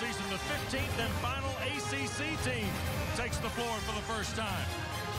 season, the 15th and final ACC team takes the floor for the first time.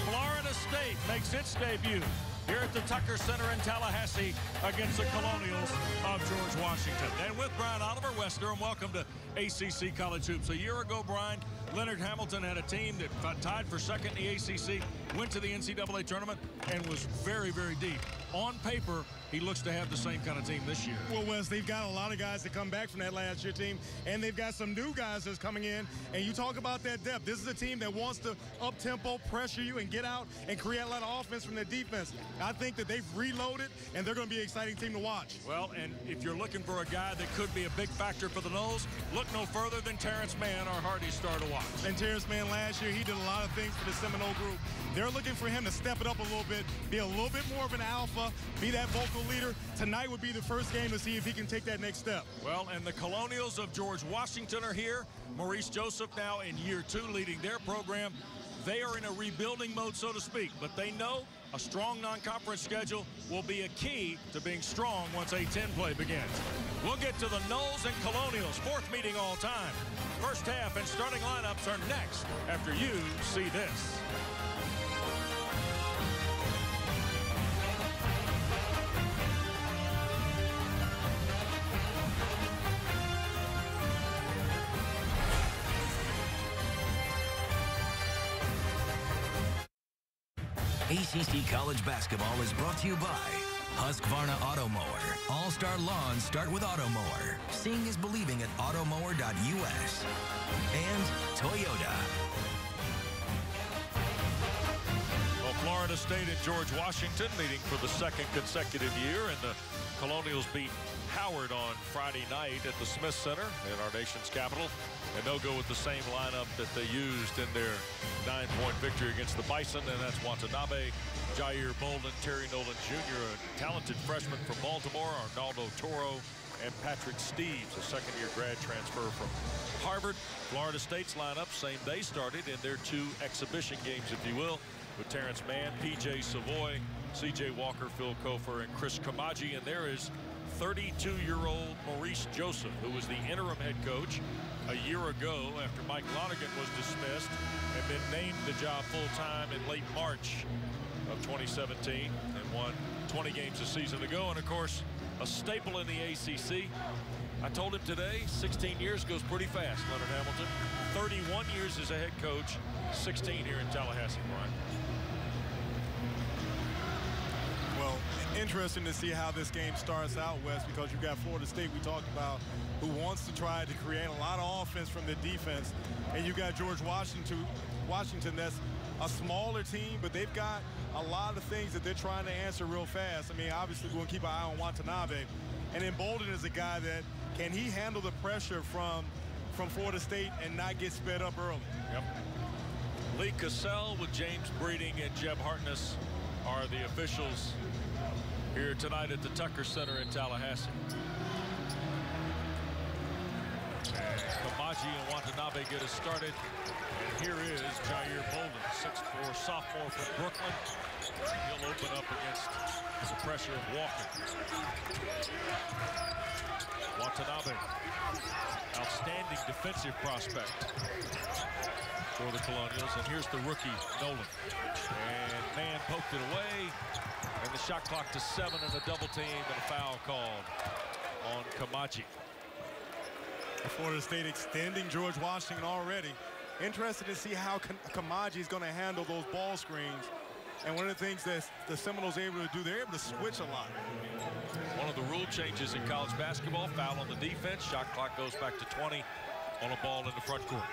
Florida State makes its debut here at the Tucker Center in Tallahassee against the Colonials of George Washington. And with Brian Oliver, Wes and welcome to ACC College Hoops. A year ago, Brian, Leonard Hamilton had a team that tied for second in the ACC, went to the NCAA tournament, and was very, very deep. On paper, he looks to have the same kind of team this year. Well, Wes, they've got a lot of guys that come back from that last year team, and they've got some new guys that's coming in. And you talk about that depth. This is a team that wants to up-tempo, pressure you, and get out and create a lot of offense from their defense. I think that they've reloaded, and they're going to be an exciting team to watch. Well, and if you're looking for a guy that could be a big factor for the Noles, look no further than Terance Mann, our Hardy star to watch. And Terance Mann last year, he did a lot of things for the Seminole group. They're looking for him to step it up a little bit, be a little bit more of an alpha, be that vocal leader. Tonight would be the first game to see if he can take that next step. Well, and the Colonials of George Washington are here. Maurice Joseph now in year two leading their program. They are in a rebuilding mode, so to speak, but they know a strong non-conference schedule will be a key to being strong once A-10 play begins. We'll get to the Noles and Colonials, fourth meeting all time. First half and starting lineups are next after you see this. ACC College Basketball is brought to you by Husqvarna Auto Mower. All-Star Lawns start with Auto Mower. Seeing is believing at automower.us. And Toyota. Well, Florida State and George Washington meeting for the second consecutive year, and the Colonials beat Howard on Friday night at the Smith Center in our nation's capital. And they'll go with the same lineup that they used in their nine-point victory against the Bison, and that's Watanabe, Jair Bolden, Terry Nolan Jr., a talented freshman from Baltimore, Arnaldo Toro, and Patrick Steeves, a second-year grad transfer from Harvard. Florida State's lineup, same they started in their two exhibition games, if you will, with Terance Mann, P.J. Savoy, C.J. Walker, Phil Cofer, and Chris Koumadje, and there is 32-year-old Maurice Joseph, who was the interim head coach a year ago after Mike Lonergan was dismissed and been named the job full-time in late March of 2017 and won 20 games a season ago. And, of course, a staple in the ACC. I told him today, 16 years goes pretty fast, Leonard Hamilton. 31 years as a head coach, 16 here in Tallahassee, Brian. Well, interesting to see how this game starts out, Wes, because you've got Florida State we talked about who wants to try to create a lot of offense from the defense. And you've got George Washington, Washington that's a smaller team, but they've got a lot of things that they're trying to answer real fast. I mean, obviously, we're going to keep an eye on Watanabe. And then Bolden is a guy that, can he handle the pressure from, from Florida State and not get sped up early? Yep. Lee Cassell with James Breeding and Jeb Hartness are the officials here tonight at the Tucker Center in Tallahassee. Koumadje and Watanabe get us started. And here is Jair Bolden, 6'4 sophomore from Brooklyn. He'll open up against the pressure of Walker. Watanabe, outstanding defensive prospect for the Colonials. And here's the rookie, Nolan. And Mann poked it away. The shot clock to seven and a double team and a foul called on Koumadje. Florida State extending George Washington already. Interested to see how Koumadje is going to handle those ball screens. And one of the things that the Seminoles are able to do, they're able to switch a lot. One of the rule changes in college basketball, foul on the defense. Shot clock goes back to 20 on a ball in the front court.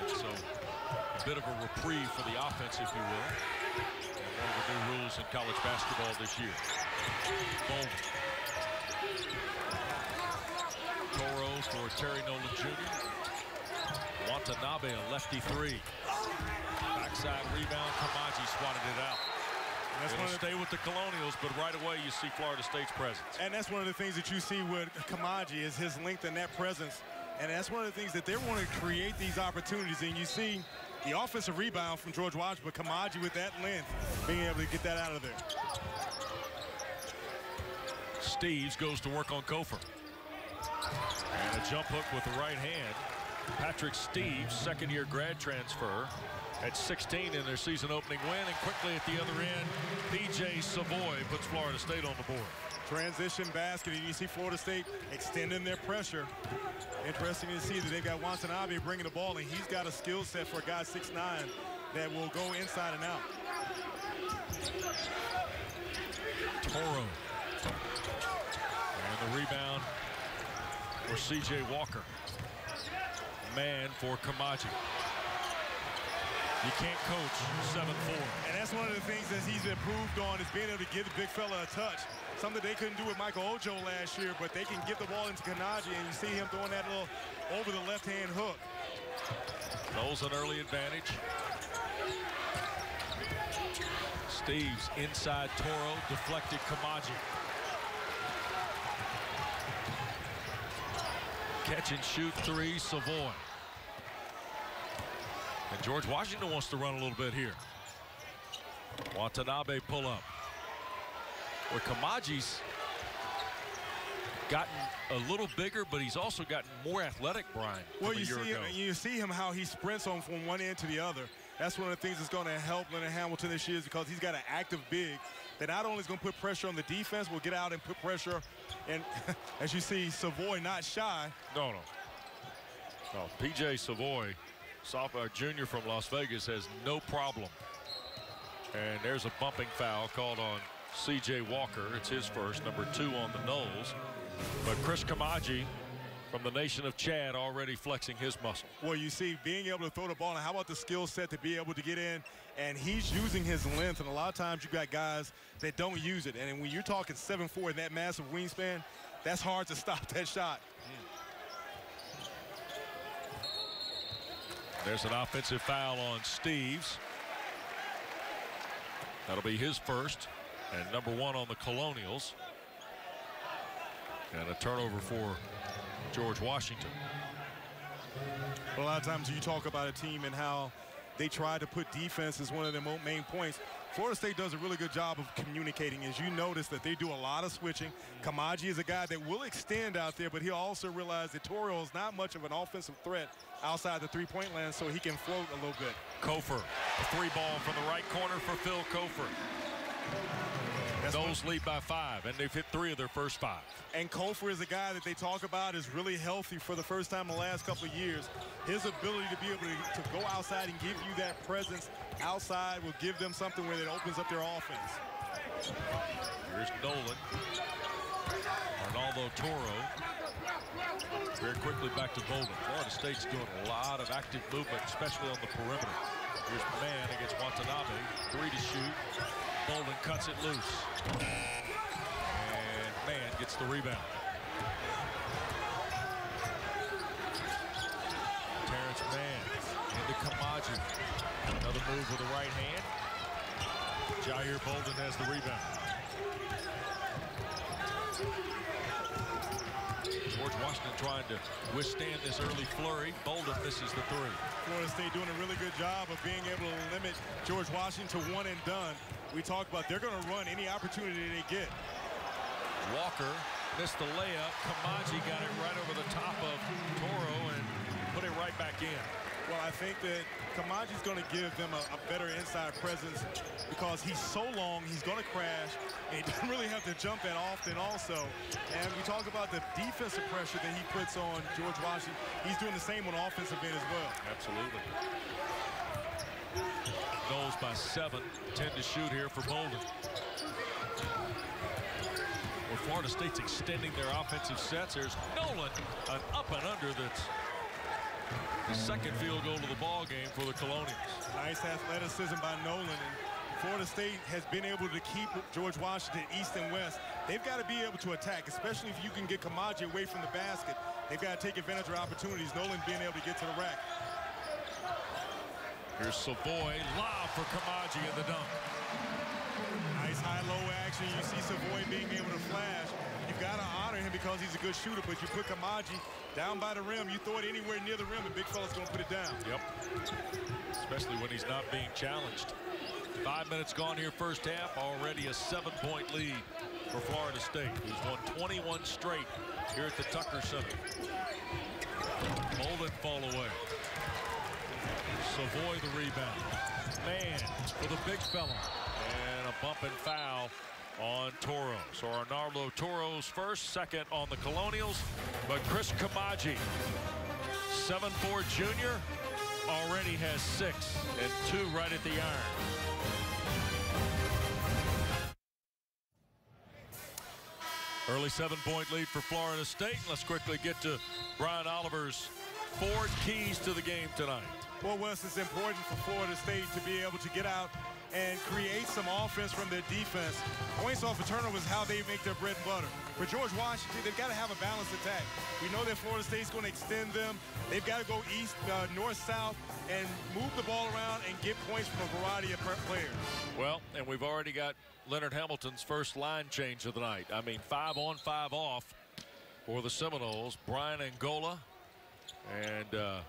And so a bit of a reprieve for the offense, if you will. One of the new rules in college basketball this year. Bolden. Toro for Terry Nolan Jr. Watanabe, a lefty three. Backside rebound, Koumadje swatted it out. That's It'll stay with the Colonials, but right away you see Florida State's presence. And that's one of the things that you see with Koumadje is his length and that presence. And that's one of the things that they want to create these opportunities. And you see the offensive rebound from George Washington, but Koumadje with that length, being able to get that out of there. Steeves goes to work on Cofer. And a jump hook with the right hand. Patrick Steeves, second-year grad transfer, at 16 in their season opening win. And quickly at the other end, P.J. Savoy puts Florida State on the board. Transition basket, and you see Florida State extending their pressure. Interesting to see that they've got Watanabe bringing the ball, and he's got a skill set for a guy 6'9", that will go inside and out. Toro. And the rebound for C.J. Walker. Mann for Koumadje. You can't coach 7-4. And that's one of the things that he's improved on is being able to give the big fella a touch. Something they couldn't do with Michael Ojo last year, but they can get the ball into Koumadje, and you see him throwing that little over the left-hand hook. Noles an early advantage. Steeves inside Toro, deflected Koumadje. Catch and shoot three, Savoy. And George Washington wants to run a little bit here. Watanabe pull up. Where Koumadje's gotten a little bigger, but he's also gotten more athletic, Brian. Well, you see, ago. you see him how he sprints on from one end to the other. That's one of the things that's going to help Leonard Hamilton this year is because he's got an active big that not only is going to put pressure on the defense, will get out and put pressure. And as you see, Savoy not shy. No, no. No, P.J. Savoy sophomore junior from Las Vegas has no problem. And there's a bumping foul called on C.J. Walker. It's his first, number two on the Noles. But Chris Koumadje from the nation of Chad already flexing his muscle. Well, you see, being able to throw the ball, and how about the skill set to be able to get in? And he's using his length, and a lot of times you got guys that don't use it. And when you're talking 7'4 and that massive wingspan, that's hard to stop that shot. There's an offensive foul on Steeves. That'll be his first and number one on the Colonials. And a turnover for George Washington. A lot of times you talk about a team and how they try to put defense as one of their main points. Florida State does a really good job of communicating. As you notice that they do a lot of switching. Koumadje is a guy that will extend out there, but he'll also realize that Toro is not much of an offensive threat outside the three-point land, so he can float a little bit. Cofer, a three ball from the right corner for Phil Cofer. Those lead by five, and they've hit three of their first five. And Cofer is a guy that they talk about is really healthy for the first time in the last couple of years. His ability to be able to, to go outside and give you that presence outside will give them something where it opens up their offense. Here's Nolan. Arnaldo Toro. Very quickly back to Bolden. Florida State's doing a lot of active movement, especially on the perimeter. Here's Mann against Watanabe. Three to shoot. Bolden cuts it loose. And Mann gets the rebound. Terance Mann into Koumadje. Another move with the right hand. Jair Bolden has the rebound. George Washington trying to withstand this early flurry. Bolden misses the three. Florida State doing a really good job of being able to limit George Washington to one and done we talk about they're going to run any opportunity they get. Walker missed the layup. Koumadje got it right over the top of Toro and put it right back in. Well, I think that Koumadje's going to give them a, a, better inside presence because he's so long, he's going to crash, and he doesn't really have to jump that often also. And we talk about the defensive pressure that he puts on George Washington. He's doing the same on offensive end as well. Absolutely. Noles by seven. 10 to shoot here for Bolden. Well, Florida State's extending their offensive sets. There's Nolan, an up and under that's the second field goal to the ball game for the Colonials. Nice athleticism by Nolan. And Florida State has been able to keep George Washington east and west. They've got to be able to attack, especially if you can get Koumadje away from the basket. They've got to take advantage of opportunities. Nolan being able to get to the rack. Here's Savoy, lob for Koumadje in the dunk. Nice high-low action. You see Savoy being able to flash. You've got to honor him because he's a good shooter, but you put Koumadje down by the rim, you throw it anywhere near the rim, the big fella's going to put it down. Yep. Especially when he's not being challenged. Five minutes gone here first half. Already a seven-point lead for Florida State, who's won 21 straight here at the Tucker Center. fall away. Savoy the rebound. Man for the big fella. And a bump and foul on Toro. So Arnaldo Toro's first, second on the Colonials. But Chris Koumadje, 7'4 junior, already has six and two right at the iron. Early seven-point lead for Florida State. Let's quickly get to Brian Oliver's four keys to the game tonight. Well, Wes, it's important for Florida State to be able to get out and create some offense from their defense. Points off of turnovers is how they make their bread and butter. For George Washington, they've got to have a balanced attack. We know that Florida State's going to extend them. They've got to go east, uh, north, south, and move the ball around and get points from a variety of players. Well, and we've already got Leonard Hamilton's first line change of the night. I mean, five on, five off for the Seminoles. Braian Angola and uh,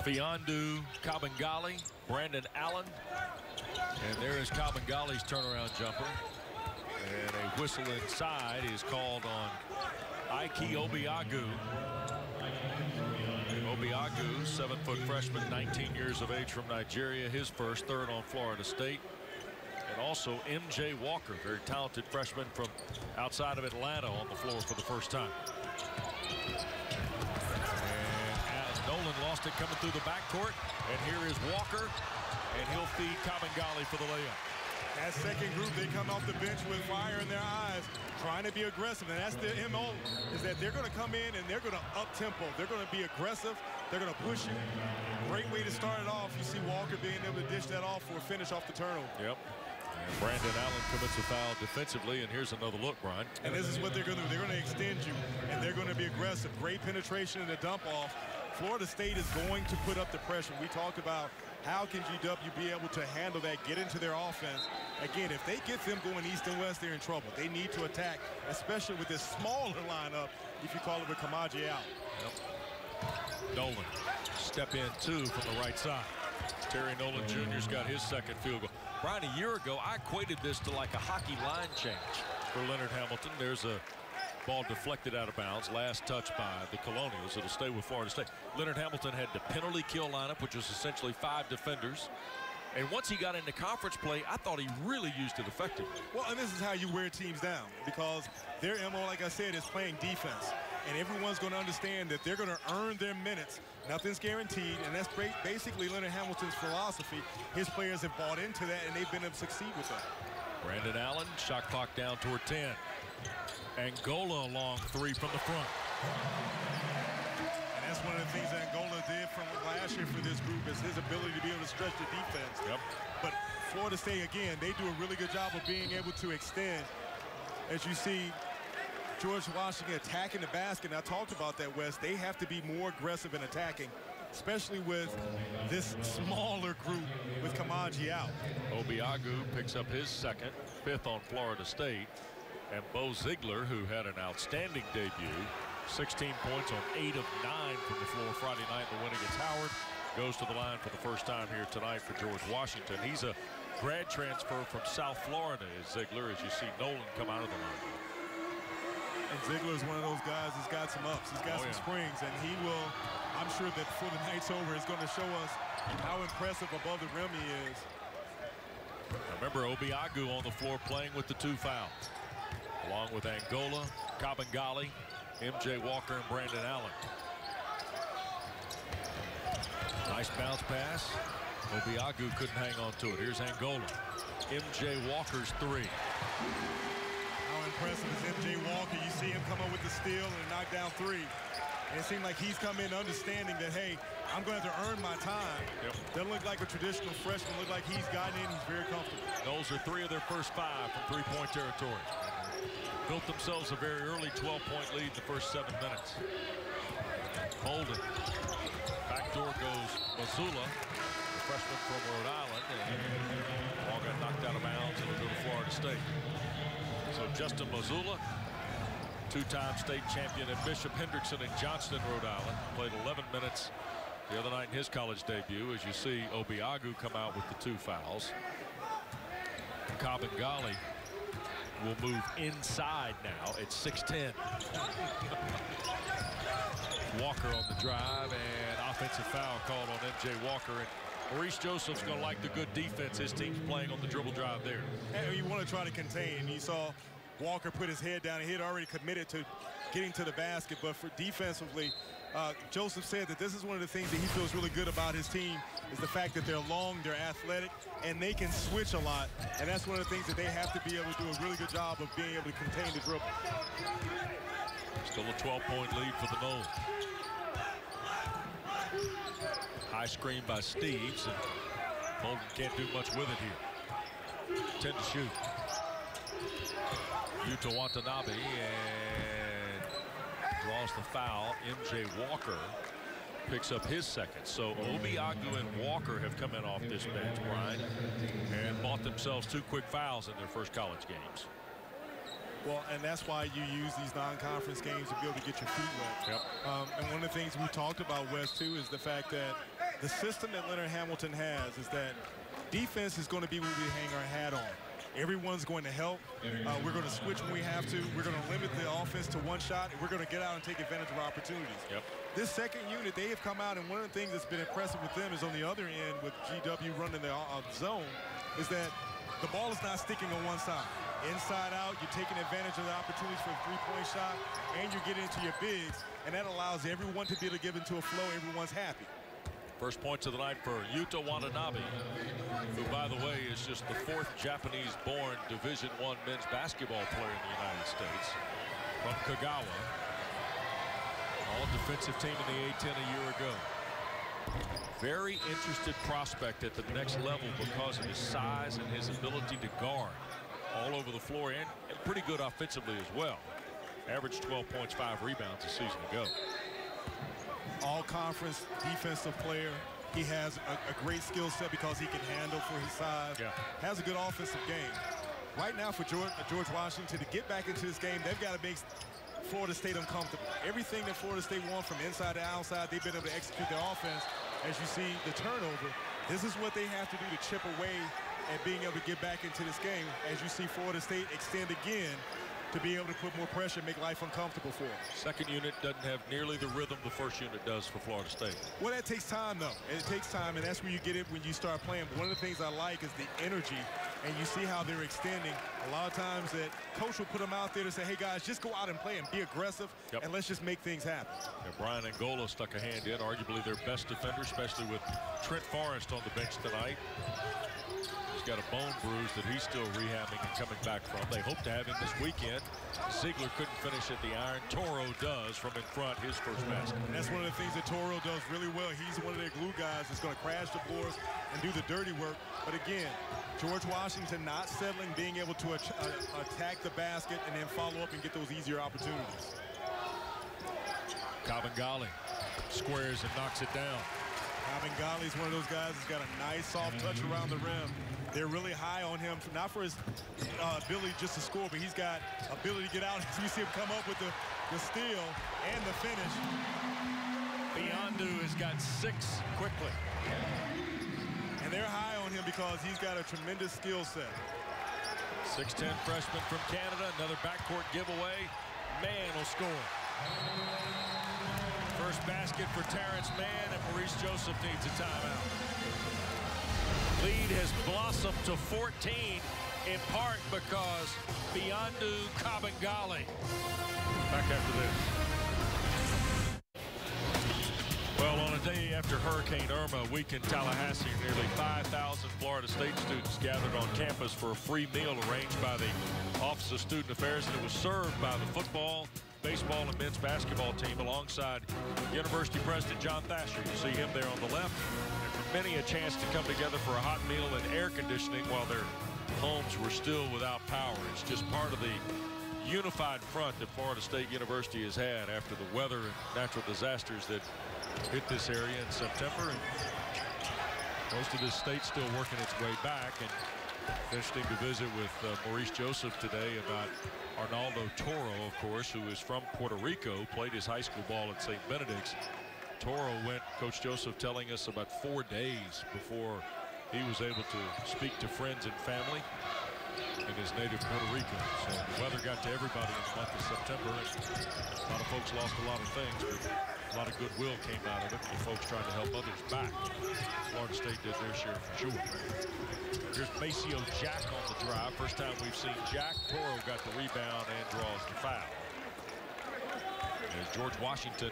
Mfiondu Kabengele, Brandon Allen, and there is Kabengele's turnaround jumper. And a whistle inside is called on Ike Obiagu. Obiagu, seven-foot freshman, 19 years of age from Nigeria, his first, third on Florida State. And also M.J. Walker, very talented freshman from outside of Atlanta on the floor for the first time. It coming through the backcourt. And here is Walker, and he'll feed Kabengele for the layup. That second group, they come off the bench with fire in their eyes, trying to be aggressive. And that's the MO, is that they're going to come in and they're going to up-tempo. They're going to be aggressive. They're going to push you. Great way to start it off. You see Walker being able to dish that off for a finish off the turnover. Yep. And Brandon Allen commits a foul defensively, and here's another look, Brian. And this is what they're going to do. They're going to extend you, and they're going to be aggressive. Great penetration in the dump off. Florida State is going to put up the pressure. We talked about how can GW be able to handle that, get into their offense. Again, if they get them going east and west, they're in trouble. They need to attack, especially with this smaller lineup, if you call it a Koumadje out. Yep. Nolan, step in two from the right side. Terry Nolan Jr.'s got his second field goal. Brian, a year ago, I equated this to like a hockey line change for Leonard Hamilton. There's a Ball deflected out of bounds. Last touch by the Colonials. It'll stay with Florida State. Leonard Hamilton had the penalty kill lineup, which was essentially five defenders. And once he got into conference play, I thought he really used it effectively. Well, and this is how you wear teams down because their MO, like I said, is playing defense. And everyone's going to understand that they're going to earn their minutes. Nothing's guaranteed, and that's basically Leonard Hamilton's philosophy. His players have bought into that, and they've been able to succeed with that. Brandon Allen, shot clock down toward 10. Angola long three from the front. And that's one of the things Angola did from last year for this group is his ability to be able to stretch the defense. Yep. But Florida State, again, they do a really good job of being able to extend. As you see, George Washington attacking the basket. And I talked about that, Wes. They have to be more aggressive in attacking, especially with this smaller group with Koumadje out. Obiagu picks up his second, fifth on Florida State. And Bo Zeigler, who had an outstanding debut, 16 points on 8 of 9 from the floor Friday night in the win against Howard, goes to the line for the first time here tonight for George Washington. He's a grad transfer from South Florida, is Zeigler, as you see Nolan come out of the line. And Zeigler is one of those guys that's got some ups. He's got oh, some yeah. springs, and he will, I'm sure that before the night's over, is going to show us how impressive above the rim he is. Remember Obiagu on the floor playing with the two fouls along with Angola, Kabengele, M.J. Walker, and Brandon Allen. Nice bounce pass. Obiagu couldn't hang on to it. Here's Angola. M.J. Walker's three. How impressive is M.J. Walker? You see him come up with the steal and knock down three. And it seemed like he's come in understanding that, hey, I'm going to have to earn my time. Yep. Doesn't look like a traditional freshman. Look like he's gotten in. He's very comfortable. Those are three of their first five from three-point territory built themselves a very early 12-point lead the first seven minutes. Holden. Back door goes the freshman from Rhode Island, and ball got knocked out of bounds and it'll go to Florida State. So Justin Mazzulla, two-time state champion at Bishop Hendricken in Johnston, Rhode Island, played 11 minutes the other night in his college debut. As you see, Obiagu come out with the two fouls. Kabengele will move inside now at 6'10". Walker on the drive and offensive foul called on MJ Walker. And Maurice Joseph's going to like the good defense his team's playing on the dribble drive there. And you want to try to contain. You saw Walker put his head down. He had already committed to getting to the basket, but for defensively, uh, Joseph said that this is one of the things that he feels really good about his team is the fact that they're long, they're athletic, and they can switch a lot. And that's one of the things that they have to be able to do a really good job of being able to contain the dribble. Still a 12-point lead for the Noles. High screen by Steeves, and can't do much with it here. 10 to shoot. Yuta Watanabe and draws the foul. MJ Walker picks up his second. So Obiagu and Walker have come in off this bench, Brian, and bought themselves two quick fouls in their first college games. Well, and that's why you use these non-conference games to be able to get your feet wet. Yep. Um, and one of the things we talked about, Wes, too, is the fact that the system that Leonard Hamilton has is that defense is going to be what we hang our hat on. Everyone's going to help. Uh, we're going to switch when we have to. We're going to limit the offense to one shot, and we're going to get out and take advantage of opportunities. Yep. This second unit, they have come out, and one of the things that's been impressive with them is on the other end with GW running the uh, zone, is that the ball is not sticking on one side. Inside out, you're taking advantage of the opportunities for a three-point shot, and you're getting into your bigs, and that allows everyone to be able to give into a flow. Everyone's happy. First points of the night for Yuta Watanabe, who, by the way, is just the fourth Japanese-born Division One men's basketball player in the United States from Kagawa. All defensive team in the A-10 a year ago. Very interested prospect at the next level because of his size and his ability to guard all over the floor and, and pretty good offensively as well. Averaged 12 points, five rebounds a season ago all-conference defensive player. He has a, a, great skill set because he can handle for his size. Yeah. Has a good offensive game. Right now for George, George Washington to get back into this game, they've got to make Florida State uncomfortable. Everything that Florida State wants from inside to outside, they've been able to execute their offense. As you see the turnover, this is what they have to do to chip away at being able to get back into this game. As you see Florida State extend again to be able to put more pressure and make life uncomfortable for them. Second unit doesn't have nearly the rhythm the first unit does for Florida State. Well, that takes time, though. And it takes time, and that's where you get it when you start playing. But one of the things I like is the energy, and you see how they're extending. A lot of times that coach will put them out there to say, hey, guys, just go out and play and be aggressive, yep. and let's just make things happen. Yeah, Braian Angola stuck a hand in, arguably their best defender, especially with Trent Forrest on the bench tonight. Got a bone bruise that he's still rehabbing and coming back from. They hope to have him this weekend. Zeigler couldn't finish at the iron. Toro does from in front his first basket. And that's one of the things that Toro does really well. He's one of their glue guys that's going to crash the boards and do the dirty work. But again, George Washington not settling, being able to uh, attack the basket and then follow up and get those easier opportunities. Kabengele squares and knocks it down. Kabengele is one of those guys that's got a nice soft touch around the rim. They're really high on him, not for his uh, ability just to score, but he's got ability to get out. As we see him come up with the, the steal and the finish. Mfiondu has got six quickly. And they're high on him because he's got a tremendous skill set. 6'10 freshman from Canada, another backcourt giveaway. Mann will score. First basket for Terance Mann, and Maurice Joseph needs a timeout. Lead has blossomed to 14 in part because Mfiondu Kabengele. Back after this. Well, on a day after Hurricane Irma, a week in Tallahassee, nearly 5,000 Florida State students gathered on campus for a free meal arranged by the Office of Student Affairs, and it was served by the football, baseball, and men's basketball team alongside University President John Thrasher. You see him there on the left For many a chance to come together for a hot meal and air conditioning while their homes were still without power. It's just part of the unified front that Florida State University has had after the weather and natural disasters that hit this area in September. And most of this state still working its way back. And interesting to visit with uh, Maurice Joseph today about Arnaldo Toro, of course, who is from Puerto Rico, played his high school ball at St. Benedict's. Toro went, Coach Joseph telling us about four days before he was able to speak to friends and family in his native Puerto Rico. So the weather got to everybody in the month of September. A lot of folks lost a lot of things. A lot of goodwill came out of it for folks trying to help others back. Florida State did their share for sure. Here's Maceo Jack on the drive. First time we've seen Jack. Toro got the rebound and draws the foul. As George Washington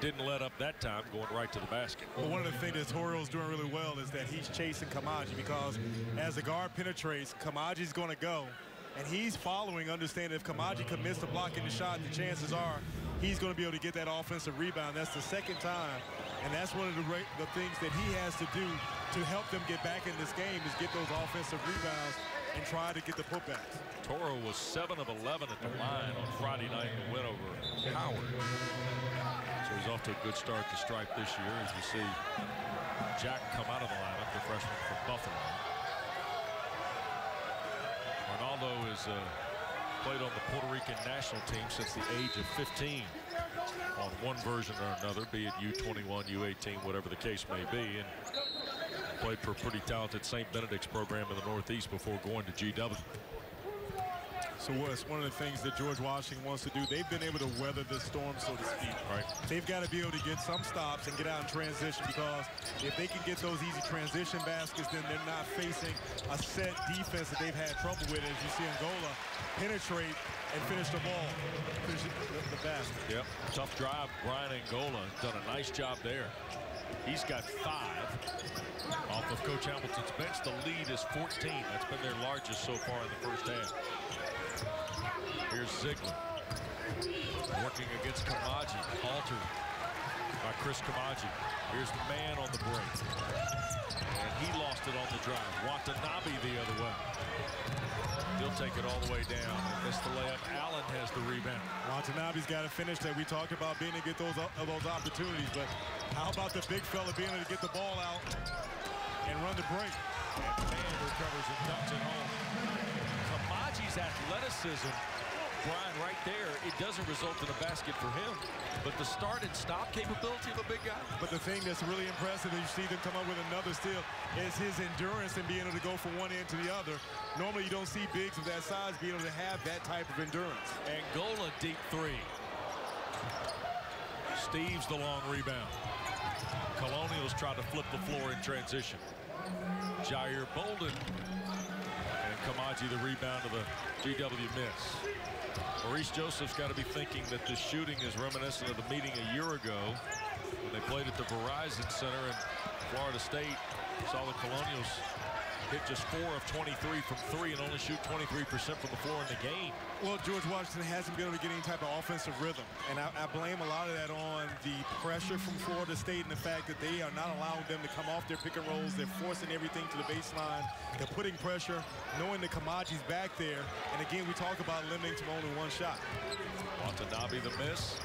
didn't let up that time, going right to the basket. Well, one of the things that Toro's doing really well is that he's chasing Koumadje because as the guard penetrates, Koumadje's going to go. And he's following, understanding if Koumadje commits block blocking the shot, the chances are he's going to be able to get that offensive rebound. That's the second time. And that's one of the, the things that he has to do to help them get back in this game is get those offensive rebounds and try to get the putbacks. Toro was 7 of 11 at the line on Friday night the win over Howard. So he's off to a good start to stripe this year as you see Jack come out of the lineup, the freshman from Buffalo. Arnaldo has uh, played on the Puerto Rican national team since the age of 15 on one version or another, be it U21, U18, whatever the case may be. And played for a pretty talented St. Benedict's program in the Northeast before going to GW. So Wes, one of the things that George Washington wants to do, they've been able to weather this storm, so to speak. Right. They've got to be able to get some stops and get out in transition because if they can get those easy transition baskets, then they're not facing a set defense that they've had trouble with, as you see Angola penetrate and finish the ball, finish the basket. Yep, tough drive. Brian Angola done a nice job there. He's got five off of Coach Hamilton's bench. The lead is 14. That's been their largest so far in the first half. Here's Zeigler. Working against Koumadje. Altered by Chris Koumadje. Here's the man on the break. And he lost it on the drive. Watanabe the other way. He'll take it all the way down. Missed the layup. Allen has the rebound. Watanabe's got to finish that. We talked about being able to get those, uh, those opportunities, but how about the big fella being able to get the ball out and run the break? And Mann recovers and dumps it home. Koumadje's athleticism Brian, right there, it doesn't result in a basket for him, but the start and stop capability of a big guy. But the thing that's really impressive that you see them come up with another steal is his endurance and being able to go from one end to the other. Normally, you don't see bigs of that size be able to have that type of endurance. Angola deep three. Steeves the long rebound. Colonials try to flip the floor in transition. Jair Bolden and Koumadje the rebound of the GW miss. Maurice Joseph's got to be thinking that this shooting is reminiscent of the meeting a year ago when they played at the Verizon Center in Florida State. Saw the Colonials hit just four of 23 from three and only shoot 23% from the floor in the game. Well, George Washington hasn't been able to get any type of offensive rhythm, and I, I, blame a lot of that on the pressure from Florida State and the fact that they are not allowing them to come off their pick and rolls. They're forcing everything to the baseline. They're putting pressure, knowing that Koumadje's back there. And again, we talk about limiting to only one shot. Watanabe the miss.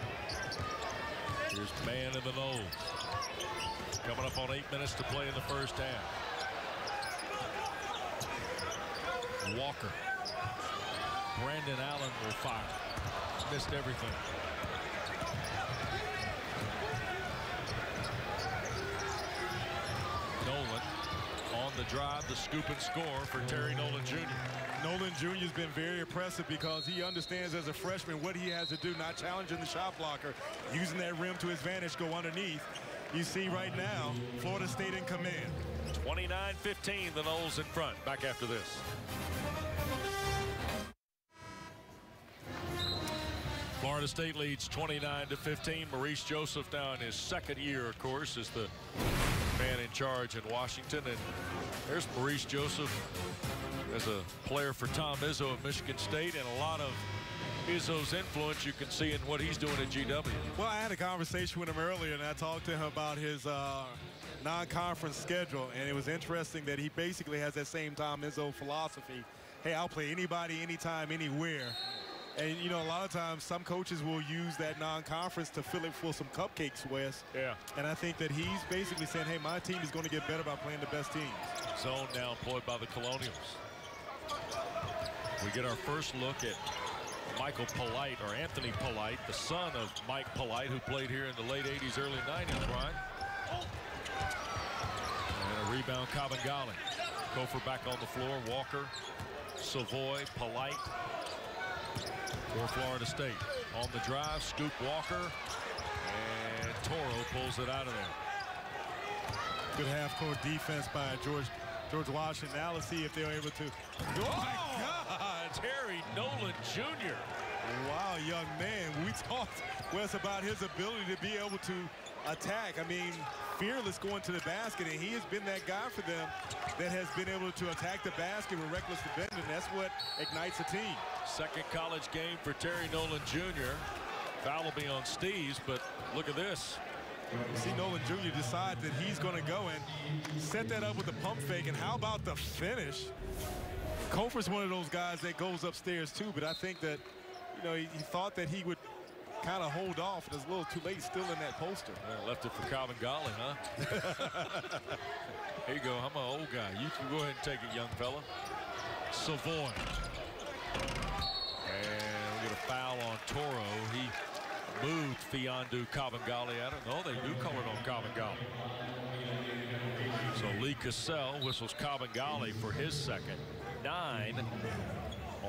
Here's Mann in the nose. Coming up on eight minutes to play in the first half. Walker Brandon Allen will fire. Missed everything. Nolan on the drive, the scoop and score for Terry Nolan Jr. Nolan Jr. has been very impressive because he understands as a freshman what he has to do, not challenging the shot blocker, using that rim to his advantage, go underneath. You see right now, Florida State in command. 29-15, the Noles in front. Back after this. Florida State leads 29 to 15. Maurice Joseph now in his second year, of course, is the man in charge in Washington. And there's Maurice Joseph as a player for Tom Izzo at Michigan State and a lot of Izzo's influence you can see in what he's doing at GW. Well, I had a conversation with him earlier, and I talked to him about his uh, non-conference schedule, and it was interesting that he basically has that same Tom Izzo philosophy. Hey, I'll play anybody, anytime, anywhere. And, you know, a lot of times some coaches will use that non-conference to fill it for some cupcakes, Wes. Yeah. And I think that he's basically saying, hey, my team is going to get better by playing the best teams. Zone now employed by the Colonials. We get our first look at Michael Polite, or Anthony Polite, the son of Mike Polite, who played here in the late 80s, early 90s, Brian. Rebound, Kabengele. Cofer back on the floor, Walker, Savoy, Polite, for Florida State. On the drive, Scoop Walker. And Toro pulls it out of there. Good half-court defense by George George Washington. Now let's see if they're able to. Oh, my God! Terry Nolan Jr. Wow, young man. We talked, Wes, about his ability to be able to attack. I mean, fearless going to the basket, and he has been that guy for them that has been able to attack the basket with reckless abandon. That's what ignites a team. Second college game for Terry Nolan Jr. Foul will be on Steeves, but look at this. You see Nolan Jr. decide that he's going to go and set that up with the pump fake. And how about the finish? Cofer's one of those guys that goes upstairs too, but I think that, you know, he, he thought that he would kind of hold off. It's a little too late still in that poster. Well, left it for Kabengele, huh? Here you go. I'm an old guy. You can go ahead and take it, young fella. Savoy. And we get a foul on Toro. He moved Fiondu Mfiondu I don't know. they do call it on Kabengele. So Lee Cassell whistles Kabengele for his second. Nine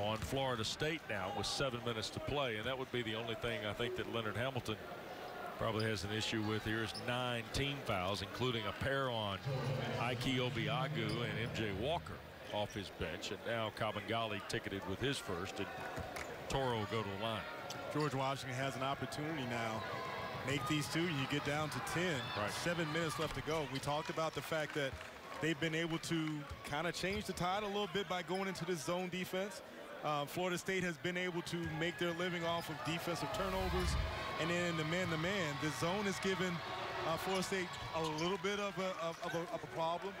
on Florida State now with seven minutes to play. And that would be the only thing I think that Leonard Hamilton probably has an issue with here is nine team fouls, including a pair on Ike Obiagu and MJ Walker off his bench. And now Kabengele ticketed with his first, and Toro will go to the line. George Washington has an opportunity now. Make these two, and you get down to 10. Right. Seven minutes left to go. We talked about the fact that they've been able to kind of change the tide a little bit by going into this zone defense. Uh, Florida State has been able to make their living off of defensive turnovers. And then in the man-to-man, the zone has given uh, Florida State a little bit of a, of, of, a, of a problem.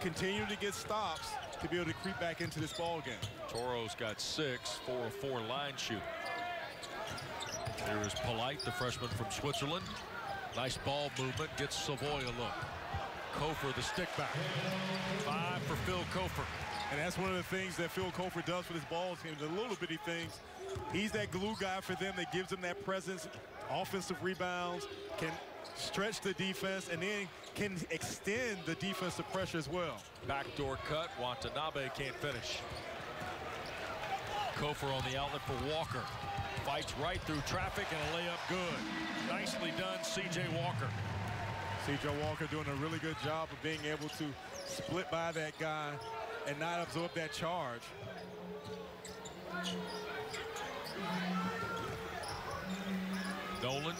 Continue to get stops to be able to creep back into this ball game. Toro's got six, four four line shooting. Here is Polite, the freshman from Switzerland. Nice ball movement, gets Savoy a look. Cofer, the stick back. Five for Phil Cofer. And that's one of the things that Phil Cofer does with his ball team, the little bitty things. He's that glue guy for them that gives them that presence, offensive rebounds, can stretch the defense, and then can extend the defensive pressure as well. Backdoor cut, Watanabe can't finish. Cofer on the outlet for Walker. Fights right through traffic and a layup good. Nicely done, C.J. Walker. C.J. Walker doing a really good job of being able to split by that guy and not absorb that charge. Nolan,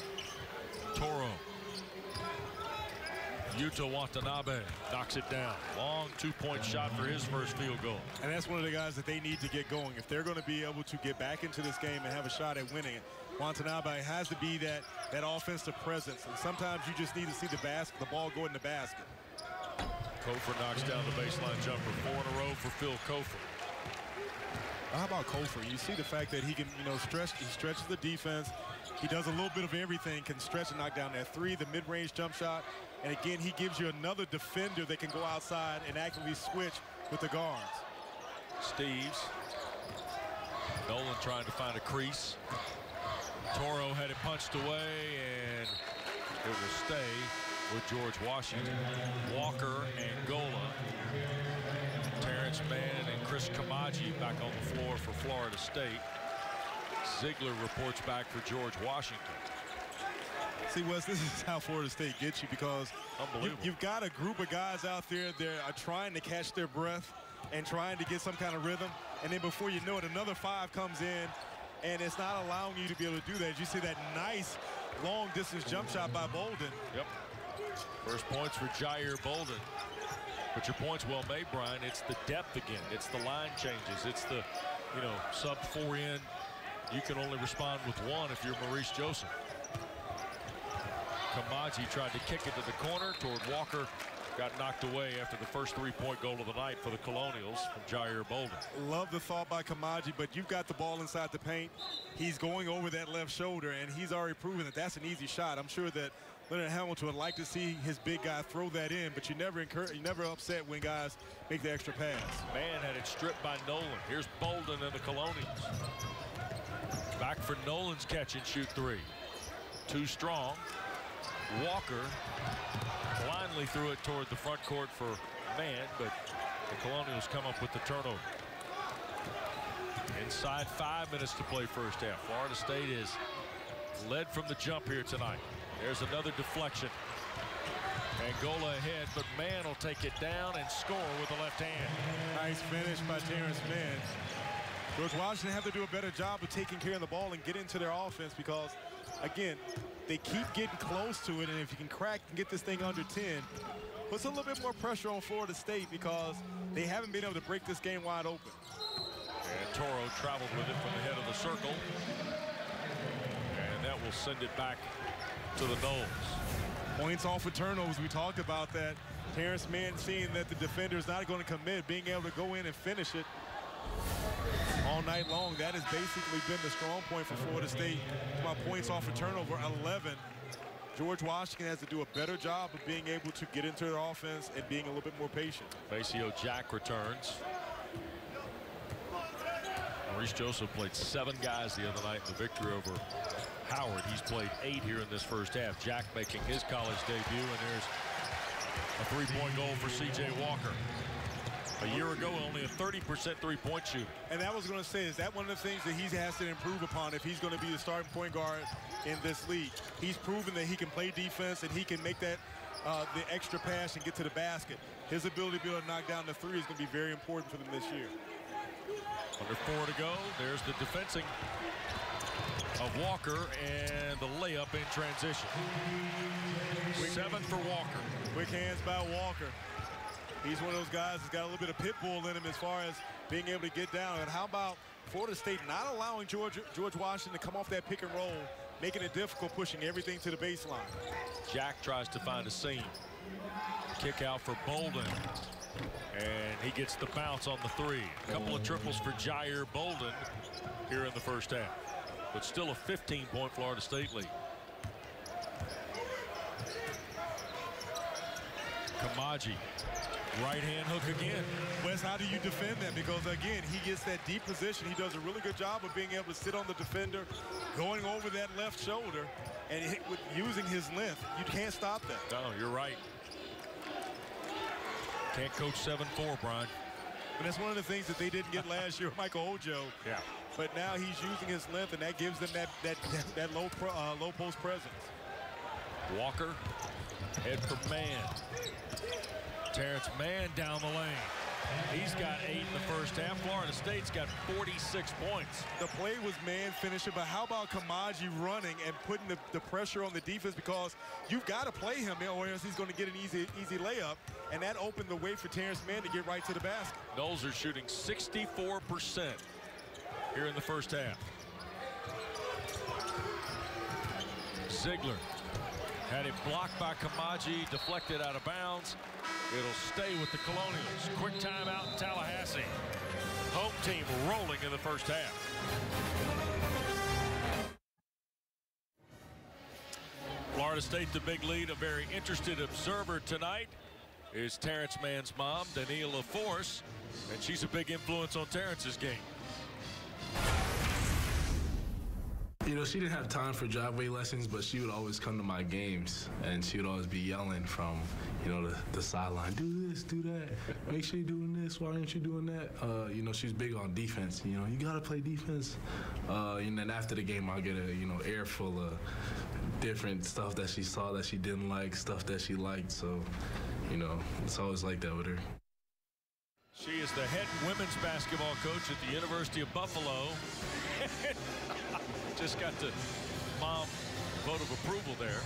Toro. Yuta Watanabe knocks it down. Long two-point shot for his first field goal. And that's one of the guys that they need to get going. If they're going to be able to get back into this game and have a shot at winning it, Watanabe has to be that, that offensive presence. And sometimes you just need to see the basket, the ball go in the basket. Cofer knocks down the baseline jumper. Four in a row for Phil Cofer. How about Cofer? You see the fact that he can, you know, stretch, he stretches the defense. He does a little bit of everything, can stretch and knock down that three, the mid-range jump shot. And again, he gives you another defender that can go outside and actively switch with the guards. Steeves. Nolan trying to find a crease. Toro had it punched away, and it will stay with George Washington. Walker and Gola. Terance Mann and Chris Koumadje back on the floor for Florida State. Zeigler reports back for George Washington. See, Wes, this is how Florida State gets you because you, you've got a group of guys out there that are trying to catch their breath and trying to get some kind of rhythm. And then before you know it, another five comes in, and it's not allowing you to be able to do that. You see that nice long distance jump shot by Bolden. Yep. First points for Jair Bolden. But your point's well made, Brian. It's the depth again. It's the line changes. It's the, you know, sub four in. You can only respond with one if you're Maurice Joseph. Koumadje tried to kick it to the corner toward Walker. Got knocked away after the first three-point goal of the night for the Colonials from Jair Bolden. Love the thought by Koumadje, but you've got the ball inside the paint. He's going over that left shoulder, and he's already proven that that's an easy shot. I'm sure that Leonard Hamilton would like to see his big guy throw that in, but you never incur, you never upset when guys make the extra pass. Mann had it stripped by Nolan. Here's Bolden and the Colonials. Back for Nolan's catch and shoot three. Too strong. Walker blindly threw it toward the front court for Mann, but the Colonials come up with the turnover. Inside five minutes to play first half. Florida State is led from the jump here tonight. There's another deflection. Angola ahead, but Mann will take it down and score with the left hand. Nice finish by Terance Mann. George Washington have to do a better job of taking care of the ball and get into their offense because, again, they keep getting close to it, and if you can crack and get this thing under 10, puts a little bit more pressure on Florida State because they haven't been able to break this game wide open. And Toro traveled with it from the head of the circle. And that will send it back to the Noles. Points off of turnovers. We talked about that. Terance Mann seeing that the defender is not going to commit, being able to go in and finish it all night long. That has basically been the strong point for Florida State. My points off of turnover, 11. George Washington has to do a better job of being able to get into their offense and being a little bit more patient. Maceo Jack returns. Maurice Joseph played seven guys the other night in the victory over Howard. He's played eight here in this first half. Jack making his college debut, and there's a three-point goal for C.J. Walker. A year ago, only a 30% three-point shoot. And that was going to say, is that one of the things that he has to improve upon if he's going to be the starting point guard in this league? He's proven that he can play defense and he can make that uh, the extra pass and get to the basket. His ability to be able to knock down the three is going to be very important for them this year. Under four to go. There's the defensing of Walker and the layup in transition. Seven for Walker. Quick hands by Walker. He's one of those guys that's got a little bit of pit bull in him as far as being able to get down. And how about Florida State not allowing George, George Washington to come off that pick and roll, making it difficult, pushing everything to the baseline. Jack tries to find a seam. Kick out for Bolden. And he gets the bounce on the three. A couple of triples for Jair Bolden here in the first half. But still a 15-point Florida State lead. Koumadje Right hand hook again. Wes, how do you defend that? Because, again, he gets that deep position. He does a really good job of being able to sit on the defender, going over that left shoulder, and hit with using his length. You can't stop that. No, you're right. Can't coach 7-4, Brian. And that's one of the things that they didn't get last year, Michael Ojo. Yeah. But now he's using his length, and that gives them that that that low pro, uh, low post presence. Walker, head for Mann. Terance Mann down the lane. He's got eight in the first half. Florida State's got 46 points. The play was Mann finishing, but how about Koumadje running and putting the, the pressure on the defense because you've got to play him or else he's going to get an easy easy layup, and that opened the way for Terance Mann to get right to the basket. Noles are shooting 64% here in the first half. Zeigler had it blocked by Koumadje, deflected out of bounds. It'll stay with the Colonials. Quick timeout in Tallahassee. Home team rolling in the first half. Florida State the big lead. A very interested observer tonight is Terance Mann's mom, Danielle LaForce, and she's a big influence on Terance's game. You know, she didn't have time for driveway lessons, but she would always come to my games, and she would always be yelling from, you know, the, the sideline, do this, do that, make sure you're doing this, why aren't you doing that? Uh, you know, she's big on defense, you know, you gotta play defense. Uh, and then after the game, I'll get a, you know, air full of different stuff that she saw that she didn't like, stuff that she liked, so, you know, it's always like that with her. She is the head women's basketball coach at the University of Buffalo. Just got the mom vote of approval there.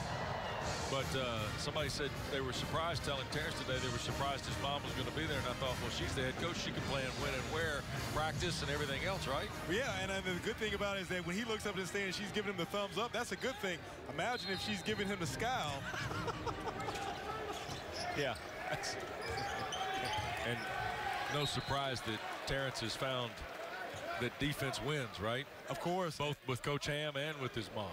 But uh, somebody said they were surprised telling Terance today they were surprised his mom was going to be there. And I thought, well, she's the head coach. She can play and win and wear practice and everything else, right? Yeah, and uh, the good thing about it is that when he looks up at the stand, she's giving him the thumbs up. That's a good thing. Imagine if she's giving him the scowl. yeah. and no surprise that Terance has found that defense wins, right? Of course. Both with Coach Ham and with his mom.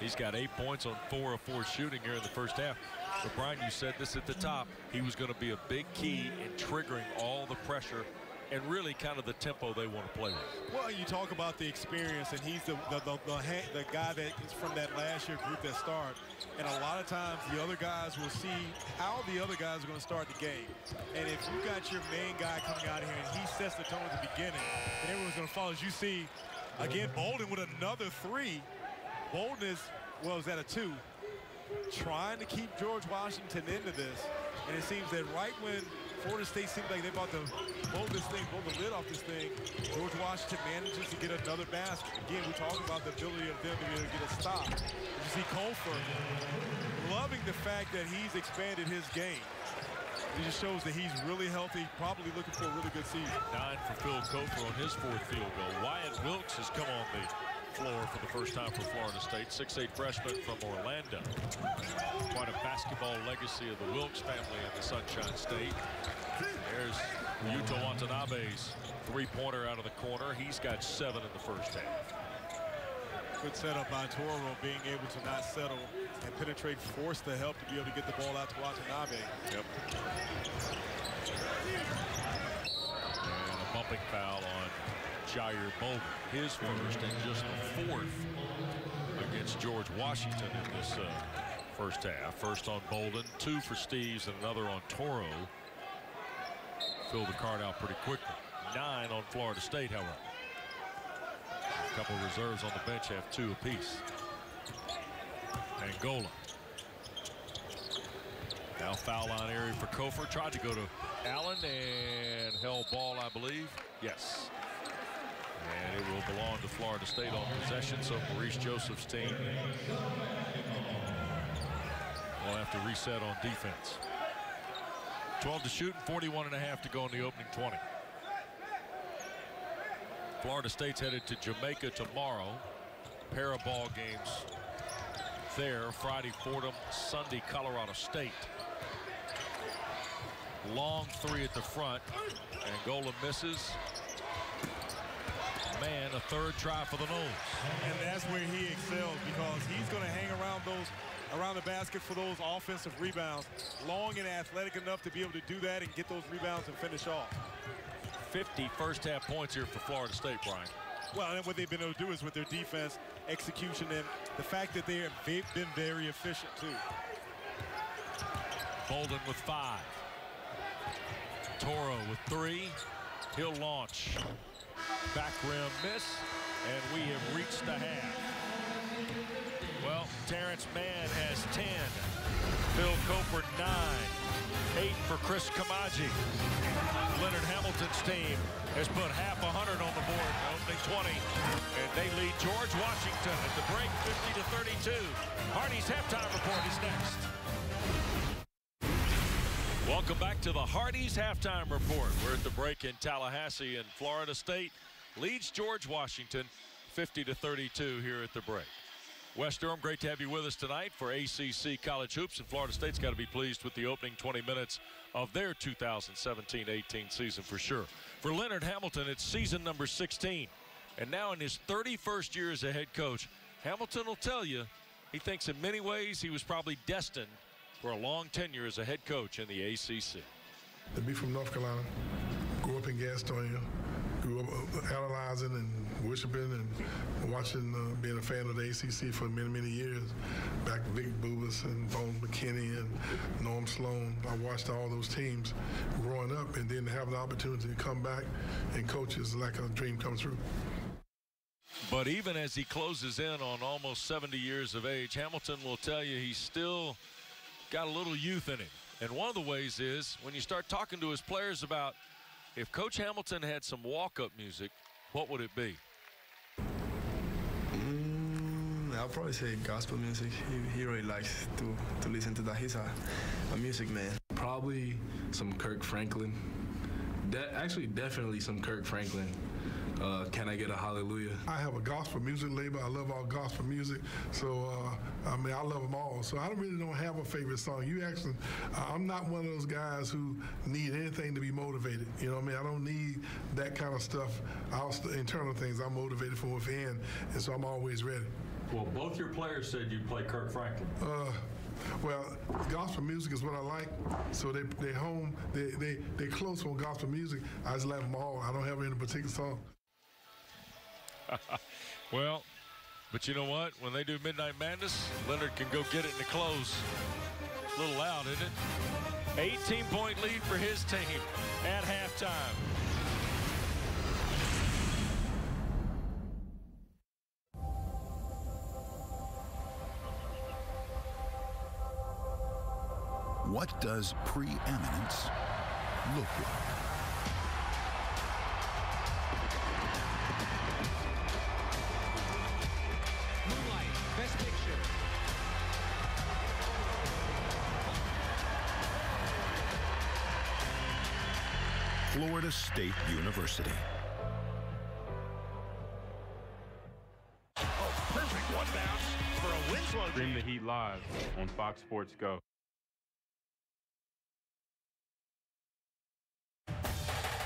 He's got eight points on four of four shooting here in the first half. But Brian, you said this at the top. He was going to be a big key in triggering all the pressure and really kind of the tempo they want to play with. Well, you talk about the experience, and he's the the, the, the, the guy that is from that last year group that start. And a lot of times the other guys will see how the other guys are going to start the game. And if you got your main guy coming out here and he sets the tone at the beginning, then everyone's going to follow. As you see, again, Bolden with another three. Bolden is well, was at a two, trying to keep George Washington into this. And it seems that right when Florida State seems like they're about to blow this thing, blow the lid off this thing, George Washington manages to get another basket. Again, we talk about the ability of them to be able to get a stop. You see Cofer loving the fact that he's expanded his game. It just shows that he's really healthy, probably looking for a really good season. Nine for Phil Cofer on his fourth field goal. Wyatt Wilkes has come on the floor for the first time for Florida State. 6'8 freshman from Orlando. Quite a basketball legacy of the Wilkes family in the Sunshine State. There's Yuta Watanabe's three-pointer out of the corner. He's got seven in the first half. Good setup by Toro, being able to not settle and penetrate, force the help to be able to get the ball out to Watanabe. Yep. And a bumping foul on Jair Bolden. His first and just the fourth against George Washington in this uh, first half. First on Bolden, two for Steeves, and another on Toro. Fill the card out pretty quickly. Nine on Florida State, however. A couple reserves on the bench have two apiece. Angola. Now foul line area for Cofer. Tried to go to Allen and held ball, I believe. Yes. And it will belong to Florida State on possession. So Maurice Joseph's team will have to reset on defense. 12 to shoot and 41 and a half to go in the opening 20. Florida State's headed to Jamaica tomorrow. Pair of ball games there. Friday, Fordham. Sunday, Colorado State. Long three at the front. Angola misses. Man, a third try for the nose. And that's where he excels because he's going to hang around those around the basket for those offensive rebounds. Long and athletic enough to be able to do that and get those rebounds and finish off. 50 first half points here for Florida State, Brian. Well, and what they've been able to do is with their defense, execution, and the fact that they have been very efficient, too. Bolden with five. Toro with three. He'll launch. Back rim miss, and we have reached the half. Well, Terance Mann has 10. Phil Cofer, nine. Eight for Chris Koumadje. Leonard Hamilton's team has put half a hundred on the board opening 20. And they lead George Washington at the break 50 to 32. Hardee's halftime report is next. Welcome back to the Hardee's halftime report. We're at the break in Tallahassee and Florida State leads George Washington 50 to 32 here at the break. Wes Durham, great to have you with us tonight for ACC College Hoops. And Florida State's got to be pleased with the opening 20 minutes of their 2017-18 season for sure. For Leonard Hamilton, it's season number 16. And now in his 31st year as a head coach, Hamilton will tell you he thinks in many ways he was probably destined for a long tenure as a head coach in the ACC. To be from North Carolina, grew up in Gastonia, grew up uh, analyzing and worshiping and watching, uh, being a fan of the ACC for many, many years. Back to Vic Bubas and Bones McKinney and Norm Sloan. I watched all those teams growing up, and then to have the opportunity to come back and coach is like a dream come true. But even as he closes in on almost 70 years of age, Hamilton will tell you he's still got a little youth in him. And one of the ways is when you start talking to his players about if Coach Hamilton had some walk-up music, what would it be? Mm, I'll probably say gospel music. He, he really likes to, to listen to that. He's a, a music man. Probably some Kirk Franklin. De- actually, definitely some Kirk Franklin. Uh, can I get a hallelujah? I have a gospel music label. I love all gospel music. So, uh, I mean, I love them all. So I don't really don't have a favorite song. You actually, I'm not one of those guys who need anything to be motivated. You know what I mean? I don't need that kind of stuff. I'll, internal things, I'm motivated from within. And so I'm always ready. Well, both your players said you play Kirk Franklin. Uh, well, gospel music is what I like. So they they home they they they close on gospel music. I just like them all. I don't have any particular song. well, but you know what? When they do Midnight Madness, Leonard can go get it in the close. A little loud, isn't it? 18 point lead for his team at halftime. What does preeminence look like? State University. Oh, perfect one bounce for a Winslow. Stream the Heat live on Fox Sports Go.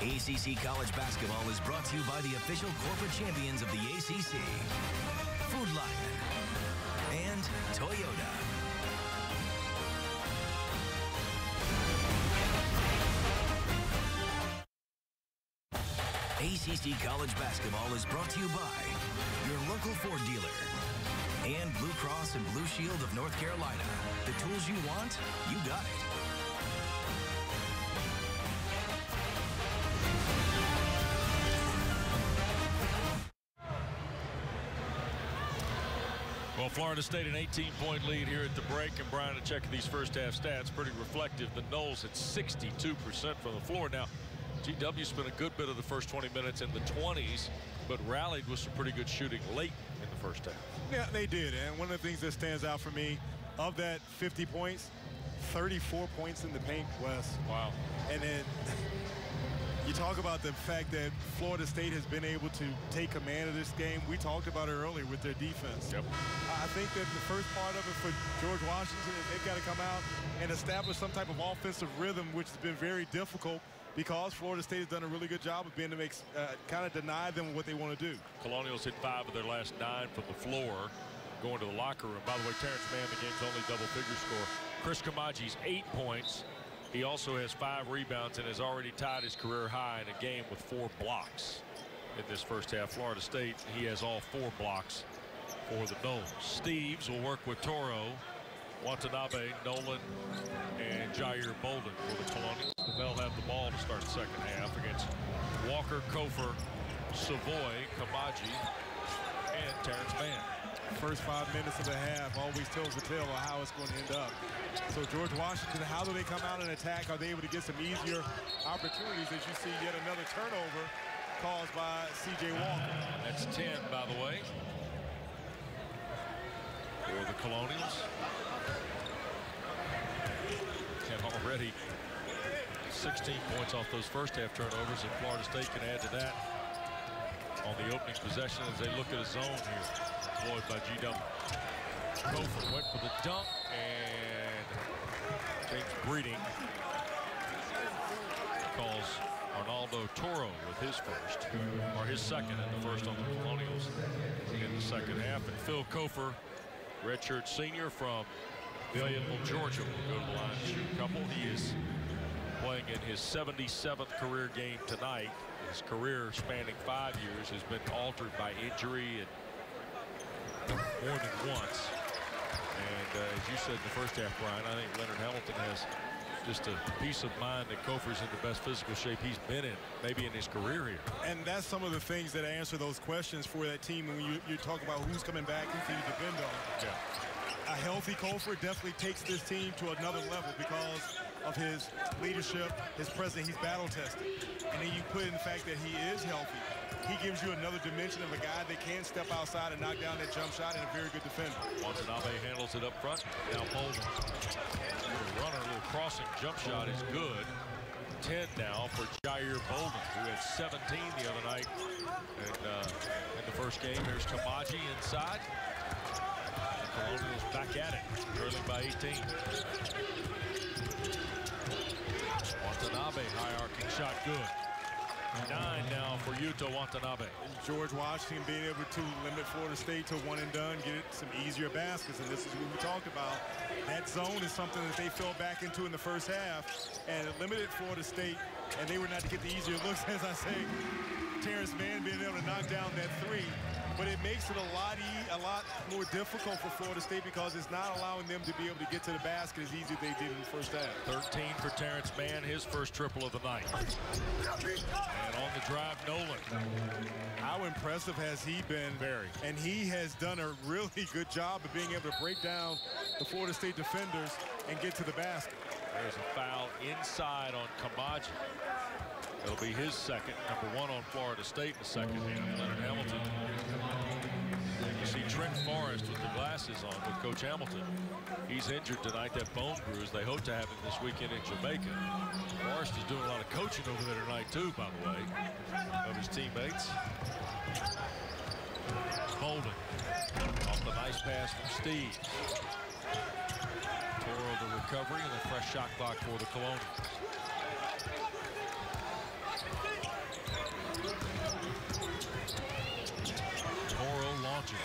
ACC College Basketball is brought to you by the official corporate champions of the ACC, Food Lion, and Toyota. ACC College Basketball is brought to you by your local Ford dealer and Blue Cross and Blue Shield of North Carolina. The tools you want, you got it. Well, Florida State an 18-point lead here at the break, and Brian, to check these first half stats, pretty reflective. The Noles at 62% from the floor. Now, GW spent a good bit of the first 20 minutes in the 20s, but rallied with some pretty good shooting late in the first half. Yeah, they did. And one of the things that stands out for me, of that 50 points, 34 points in the paint, Wes. Wow. And then you talk about the fact that Florida State has been able to take command of this game. We talked about it earlier with their defense. Yep. I think that the first part of it for George Washington is they've got to come out and establish some type of offensive rhythm, which has been very difficult because Florida State has done a really good job of being to make uh, kind of deny them what they want to do. Colonials hit five of their last nine from the floor going to the locker room. By the way, Terance Mann, the game's only double figure score. Chris Koumadje's eight points. He also has five rebounds and has already tied his career high in a game with four blocks in this first half. Florida State, he has all four blocks for the Noles. Steeves will work with Toro, Watanabe, Nolan, and Jair Bolden for the Colonials. They'll have the ball to start the second half against Walker, Cofer, Savoy, Koumadje, and Terance Mann. First five minutes of the half always tells the tale of how it's going to end up. So George Washington, how do they come out and attack? Are they able to get some easier opportunities as you see yet another turnover caused by C.J. Walker? That's 10, by the way, for the Colonials. And already 16 points off those first half turnovers, and Florida State can add to that on the opening possession as they look at a zone here, deployed by GW. Cofer went for the dunk, and James Breeding calls Arnaldo Toro with his first, or his second and the first on the Colonials in the second half. And Phil Cofer, redshirt senior from Fayetteville, Georgia, will go to the line to shoot a couple. He is playing in his 77th career game tonight. His career spanning five years has been altered by injury and more than once. And uh, as you said in the first half, Brian, I think Leonard Hamilton has just a peace of mind that Cofer's in the best physical shape he's been in, maybe in his career here. And that's some of the things that answer those questions for that team when you, you talk about who's coming back, who can you depend on. Yeah. A healthy Cofer definitely takes this team to another level because of his leadership, his presence. He's battle tested. And then you put in the fact that he is healthy. He gives you another dimension of a guy that can step outside and knock down that jump shot and a very good defender. Watanabe handles it up front. Now Bolden. Little runner, little crossing jump shot is good. 10 now for Jair Bolden, who had 17 the other night. And uh, in the first game, there's Koumadje inside. Colonials back at it, trailing by 18. Watanabe, high arcing shot, good. Nine now for Yuta Watanabe. George Washington being able to limit Florida State to one and done, get some easier baskets, and this is what we talked about. That zone is something that they fell back into in the first half, and it limited Florida State, and they were not to get the easier looks, as I say. Terance Mann being able to knock down that three, but it makes it a lot e a lot more difficult for Florida State because it's not allowing them to be able to get to the basket as easy as they did in the first half. 13 for Terance Mann, his first triple of the night. And on the drive, Nolan. How impressive has he been? Very. And he has done a really good job of being able to break down the Florida State defenders and get to the basket. There's a foul inside on Koumadje. It'll be his second, number one on Florida State in the second half. Leonard Hamilton. You see Trent Forrest with the glasses on with Coach Hamilton. He's injured tonight, that bone bruise. They hope to have him this weekend in Jamaica. Forrest is doing a lot of coaching over there tonight, too, by the way, of his teammates. Bolden off the nice pass from Steve. Toro the recovery and a fresh shot clock for the Colonials. Toro launching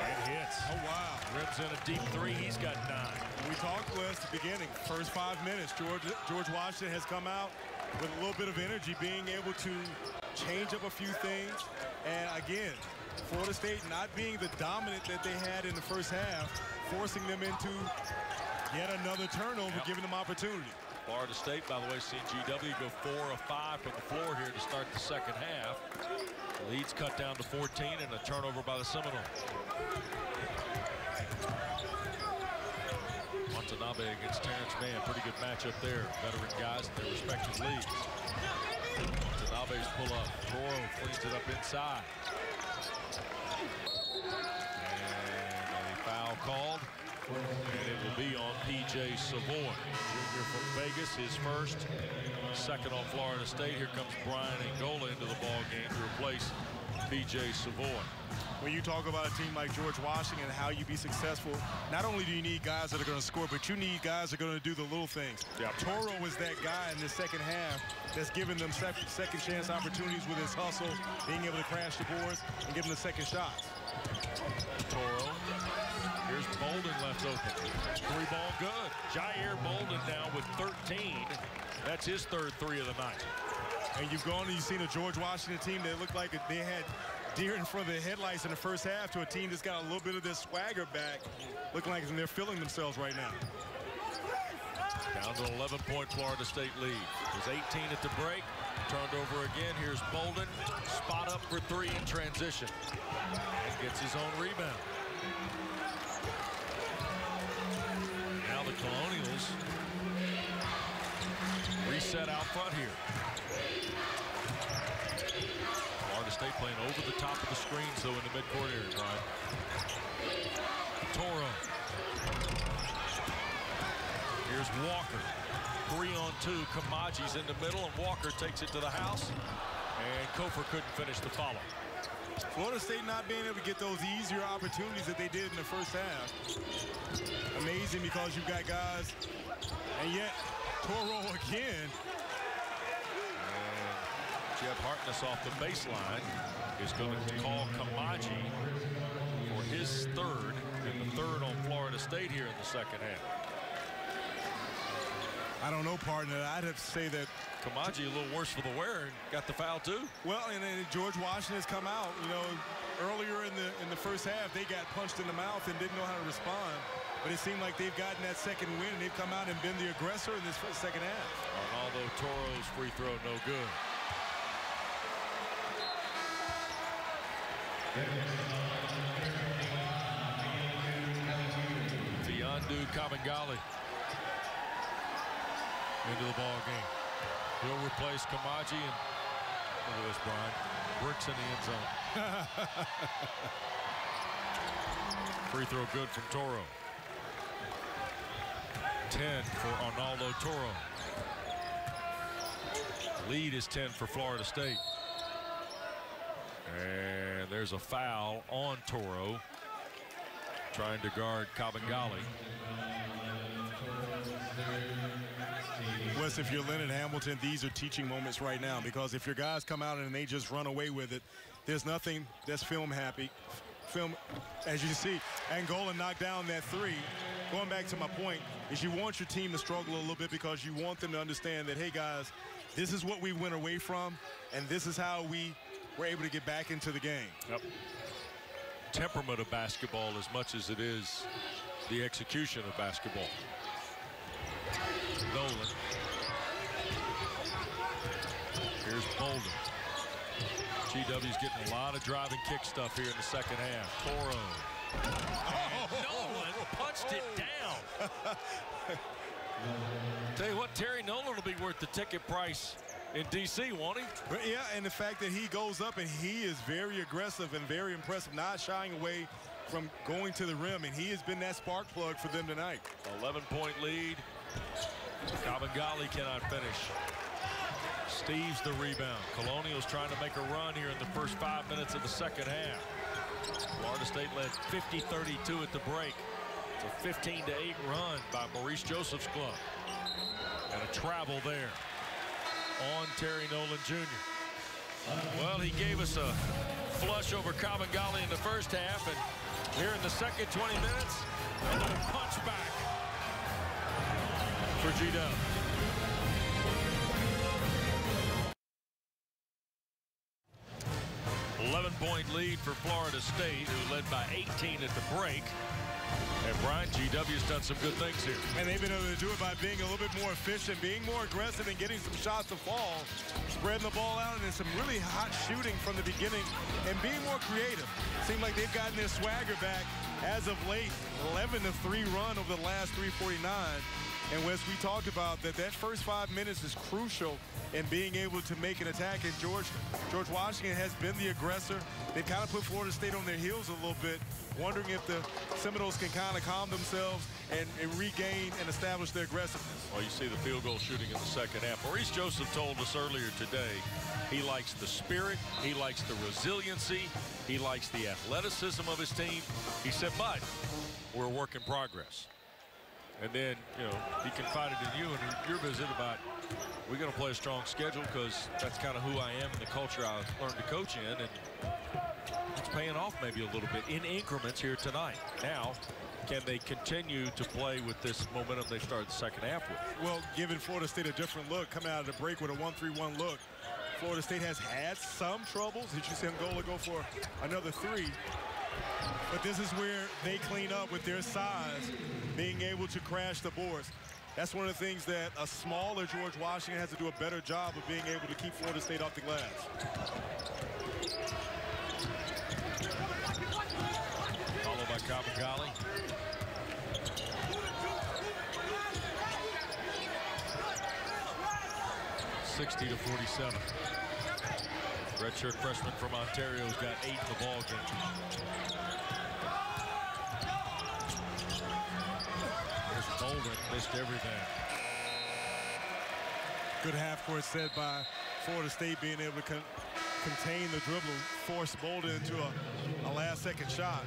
and hits. Oh, wow. Rips in a deep three. He's got nine. We talked, Wes, at the beginning. First five minutes, George, George Washington has come out with a little bit of energy, being able to change up a few things. And again, Florida State not being the dominant that they had in the first half, forcing them into yet another turnover, yep. giving them opportunity. Florida State, by the way, seeing GW go four or five from the floor here to start the second half. The lead's cut down to 14 and a turnover by the Seminoles. Watanabe against Terance Mann. Pretty good matchup there. Veteran guys in their respective leagues. Watanabe's pull up. Toro cleans it up inside. And a foul called. And it will be on P.J. Savoy. Junior from Vegas, his first. Second on Florida State. Here comes Braian Angola into the ball game to replace P.J. Savoy. When you talk about a team like George Washington and how you be successful, not only do you need guys that are going to score, but you need guys that are going to do the little things. Yep. Toro was that guy in the second half that's giving them second chance opportunities with his hustle, being able to crash the boards and give them the second shots. Toro Here's Bolden left open. Three ball good. Jair Bolden now with 13. That's his third three of the night. And you've gone and you've seen a George Washington team that looked like they had deer in front of the headlights in the first half to a team that's got a little bit of this swagger back, looking like they're feeling themselves right now. Down to 11-point Florida State lead. It was 18 at the break. Turned over again. Here's Bolden. Spot up for three in transition. And gets his own rebound. Colonials reset out front here. Florida State playing over the top of the screens, though, in the midcourt area, Brian. Toro. Here's Walker. Three on two. Koumadje's in the middle, and Walker takes it to the house. And Cofer couldn't finish the follow. Florida State not being able to get those easier opportunities that they did in the first half. Amazing because you've got guys, and yet Toro again. And Jeff Hartness off the baseline is going to call Koumadje for his third, and the third on Florida State here in the second half. I don't know, partner. I'd have to say that Koumadje a little worse for the wear and got the foul too. Well, and then George Washington has come out. You know, earlier in the in the first half, they got punched in the mouth and didn't know how to respond. But it seemed like they've gotten that second win. And they've come out and been the aggressor in this second half. Arnaldo Toro's free throw no good. Mfiondu Kabengele into the ball game. He'll replace Koumadje and look at this, Brian. Bricks in the end zone. Free throw good from Toro. 10 for Arnaldo Toro. Lead is 10 for Florida State. And there's a foul on Toro. Trying to guard Kabengele. Wes, if you're Leonard Hamilton, these are teaching moments right now because if your guys come out and they just run away with it, there's nothing that's film happy. Film, as you see, Angola knocked down that three. Going back to my point, is you want your team to struggle a little bit because you want them to understand that, hey, guys, this is what we went away from, and this is how we were able to get back into the game. Yep. Temperament of basketball as much as it is the execution of basketball. Nolan Bolden. GW's getting a lot of driving kick stuff here in the second half. Toro. And oh. Nolan punched it down. Tell you what, Terry Nolan will be worth the ticket price in D.C., won't he? But yeah, and the fact that he goes up and he is very aggressive and very impressive, not shying away from going to the rim, and he has been that spark plug for them tonight. 11-point lead. Kabengele cannot finish. Steeves the rebound. Colonial's trying to make a run here in the first five minutes of the second half. Florida State led 50-32 at the break. It's a 15 to 8 run by Maurice Joseph's club. And a travel there on Terry Nolan Jr. Well, he gave us a flush over Kabengele in the first half, and here in the second 20 minutes, a little punch back for G-Dub. Eleven-point lead for Florida State, who led by 18 at the break. And Brian, GW's done some good things here. And they've been able to do it by being a little bit more efficient, being more aggressive, and getting some shots to fall, spreading the ball out, and then some really hot shooting from the beginning, and being more creative. Seems like they've gotten their swagger back as of late. 11 to 3 run over the last 349. And Wes, we talked about that that first five minutes is crucial in being able to make an attack. And George, George Washington has been the aggressor. They've kind of put Florida State on their heels a little bit, wondering if the Seminoles can kind of calm themselves and, and, regain and establish their aggressiveness. Well, you see the field goal shooting in the second half. Maurice Joseph told us earlier today he likes the spirit, he likes the resiliency, he likes the athleticism of his team. He said, but we're a work in progress. And then, you know, he confided in you and your visit about we're going to play a strong schedule because that's kind of who I am and the culture I learned to coach in. And it's paying off maybe a little bit in increments here tonight. Now, can they continue to play with this momentum they started the second half with? Well, giving Florida State a different look, coming out of the break with a 1-3-1 look. Florida State has had some troubles. Did you see Angola go for another three? But this is where they clean up with their size, being able to crash the boards. That's one of the things that a smaller George Washington has to do a better job of being able to keep Florida State off the glass. Followed by Kabengele. Sixty to forty-seven. Redshirt freshman from Ontario's got eight in the ball game. There's Bolden, missed everything. Good half-court set by Florida State being able to con contain the dribble, force Bolden into a, a last-second shot.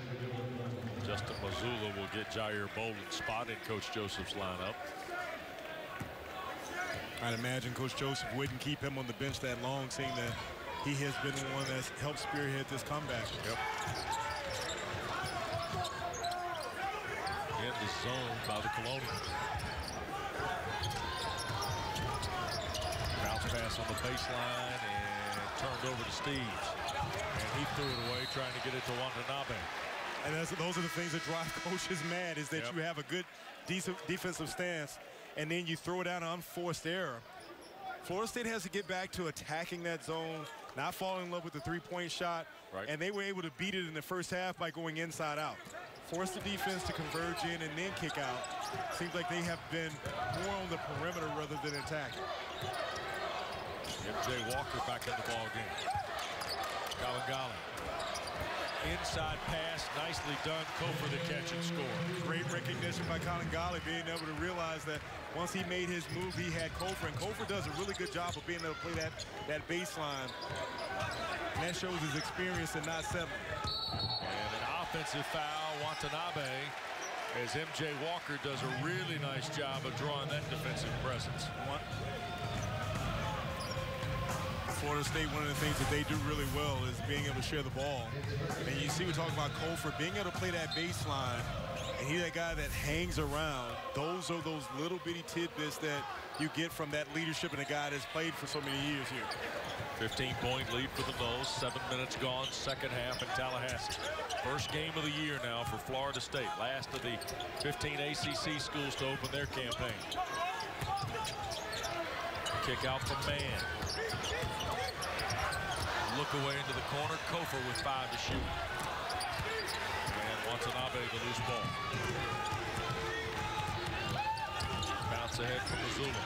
Justin Mazzulla will get Jair Bolden spotted Coach Joseph's lineup. I'd imagine Coach Joseph wouldn't keep him on the bench that long, seeing that he has been the one that's helped spearhead this comeback. Yep. In the zone by the Colonials. Bounce pass on the baseline and turned over to Steeves. And he threw it away trying to get it to Watanabe. And those are the things that drive coaches mad is that yep. you have a good decent defensive stance and then you throw it out an unforced error. Florida State has to get back to attacking that zone, not falling in love with the three-point shot, right. and they were able to beat it in the first half by going inside out. Force the defense to converge in and then kick out. Seems like they have been more on the perimeter rather than attacking. MJ Walker back in the ball game. Kabengele inside pass, nicely done. Cofer the catch and score. Great recognition by Kabengele being able to realize that once he made his move, he had Cofer, and Cofer does a really good job of being able to play that, that baseline. And that shows his experience and not settling. And an offensive foul, Watanabe, as MJ Walker does a really nice job of drawing that defensive presence. One, Florida State, one of the things that they do really well is being able to share the ball. And you see we talk about Cofer being able to play that baseline, and he's that guy that hangs around. Those are those little bitty tidbits that you get from that leadership and a guy that's played for so many years here. 15-point lead for the Noles. Seven minutes gone, second half in Tallahassee. First game of the year now for Florida State. Last of the 15 ACC schools to open their campaign. Kick out from Mann. Look away into the corner. Cofer with five to shoot. And Watanabe the loose ball. Bounce ahead from Mazzulla.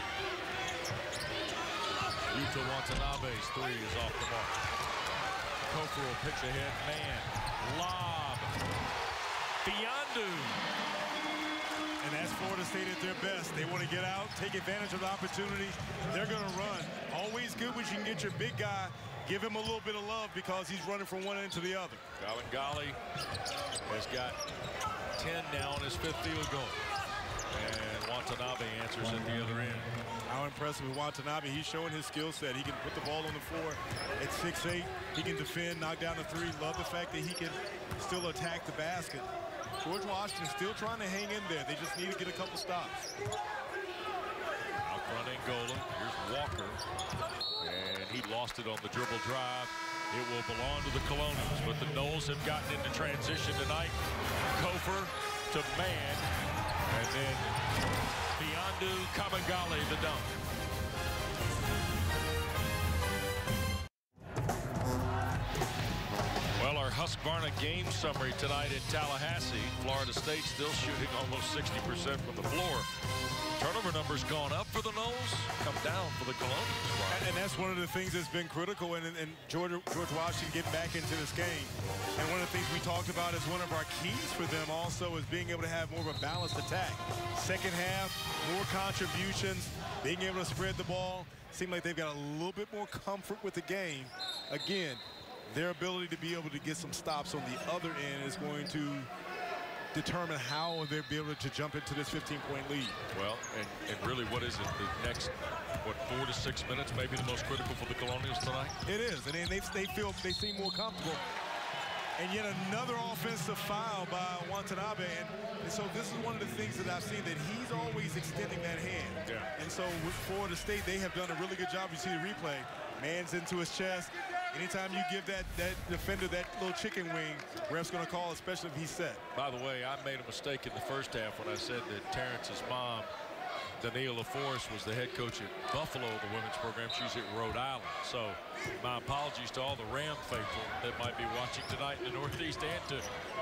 Yuta Watanabe's three is off the mark. Cofer will pitch ahead. Mann. Lob. Mfiondu. And that's Florida State at their best. They want to get out, take advantage of the opportunity. They're going to run. Always good when you can get your big guy, give him a little bit of love because he's running from one end to the other. Calvin Gali has got 10 now on his fifth field goal. And Watanabe answers at the other end. How impressive with Watanabe. He's showing his skill set. He can put the ball on the floor at 6'8". He can defend, knock down the three. Love the fact that he can still attack the basket. George Washington still trying to hang in there. They just need to get a couple stops. Out front Angola. Here's Walker. And he lost it on the dribble drive. It will belong to the Colonials, but the Noles have gotten into transition tonight. Cofer to Mann. And then Mfiondu Kabengele the dunk. Husqvarna game summary tonight in Tallahassee. Florida State still shooting almost 60% from the floor. Turnover numbers gone up for the Noles, come down for the Colonials. And, and, that's one of the things that's been critical and, and George, George Washington getting back into this game. And one of the things we talked about is one of our keys for them also is being able to have more of a balanced attack. Second half, more contributions, being able to spread the ball. Seem like they've got a little bit more comfort with the game. Again, their ability to be able to get some stops on the other end is going to determine how they'll be able to jump into this 15-point lead. Well, and, and really, what is it? The next, what, four to six minutes, maybe the most critical for the Colonials tonight? It is, and they, they feel they seem more comfortable. And yet another offensive foul by Watanabe. And, and, so this is one of the things that I've seen that he's always extending that hand. Yeah. And so with Florida State, they have done a really good job. You see the replay. Man's into his chest. Anytime you give that, that defender that little chicken wing, ref's going to call, especially if he's set. By the way, I made a mistake in the first half when I said that Terance's mom, Daynia LaForest, was the head coach at Buffalo, the women's program. She's at Rhode Island. So my apologies to all the Ram faithful that might be watching tonight in the Northeast and to,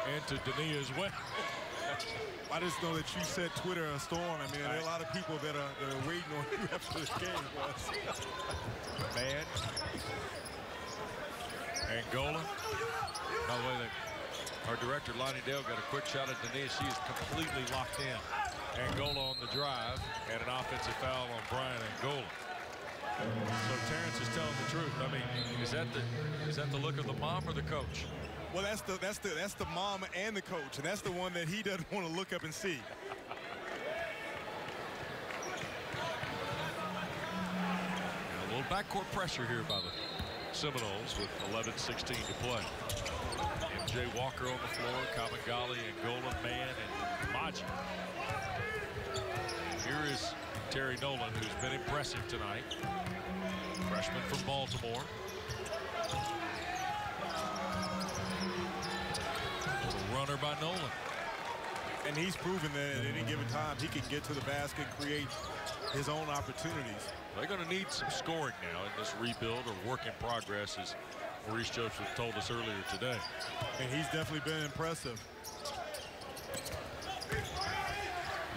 and to Daynia as well. I just know that you set Twitter a storm. I mean, there are a lot of people that are, that are waiting on you after this game. Man, Angola. By the way, the, our director, Lonnie Dale, got a quick shot at Denise. She is completely locked in. Angola on the drive and an offensive foul on Braian Angola. So Terance is telling the truth. I mean, is that the is that the look of the mom or the coach? Well, that's the that's the that's the mom and the coach, and that's the one that he doesn't want to look up and see. a little backcourt pressure here by the Seminoles with 11-16 to play. MJ Walker on the floor, Kabengele, and Golan, Man, and Maji. Here is Terry Nolan, who's been impressive tonight. Freshman from Baltimore. Runner by Nolan. And he's proven that at any given time he can get to the basket, create his own opportunities. They're going to need some scoring now in this rebuild or work in progress, as Maurice Joseph told us earlier today. And he's definitely been impressive.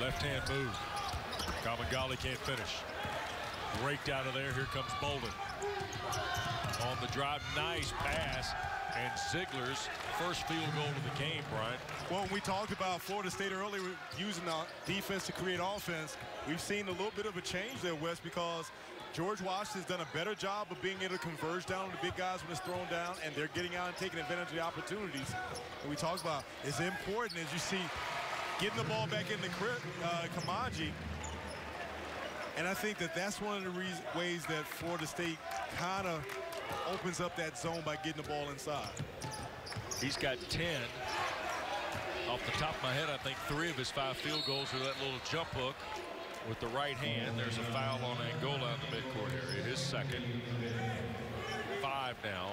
Left hand move. Kabengele can't finish. Raked out of there. Here comes Bolden. On the drive, nice pass. And Zeigler's first field goal of the game, Brian. Well, when we talked about Florida State earlier using the defense to create offense. We've seen a little bit of a change there, Wes, because George Washington's done a better job of being able to converge down on the big guys when it's thrown down, and they're getting out and taking advantage of the opportunities. And we talked about it's important as you see getting the ball back in the uh, Koumadje. And I think that that's one of the ways that Florida State kind of opens up that zone by getting the ball inside. He's got 10. Off the top of my head, I think three of his five field goals are that little jump hook with the right hand. There's a foul on Angola in the midcourt area, his second. Five now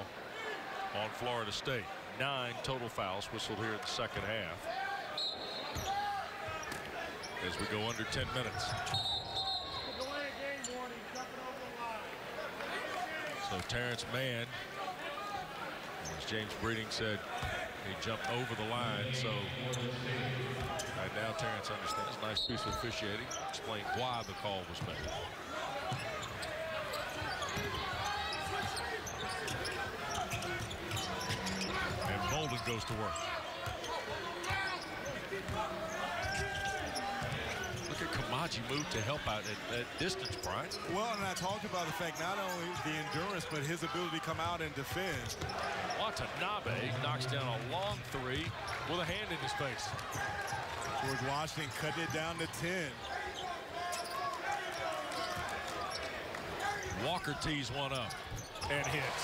on Florida State. Nine total fouls whistled here in the second half. As we go under 10 minutes. So Terance Mann, as James Breeding said, He jumped over the line, so right now Terance understands. Nice piece of officiating. Explain why the call was made. And Bolden goes to work. At move to help out at, at distance, Brian. Well, and I talked about the fact not only the endurance, but his ability to come out and defend. Watanabe knocks down a long three with a hand in his face. George Washington cutting it down to 10. Walker tees one up and hits.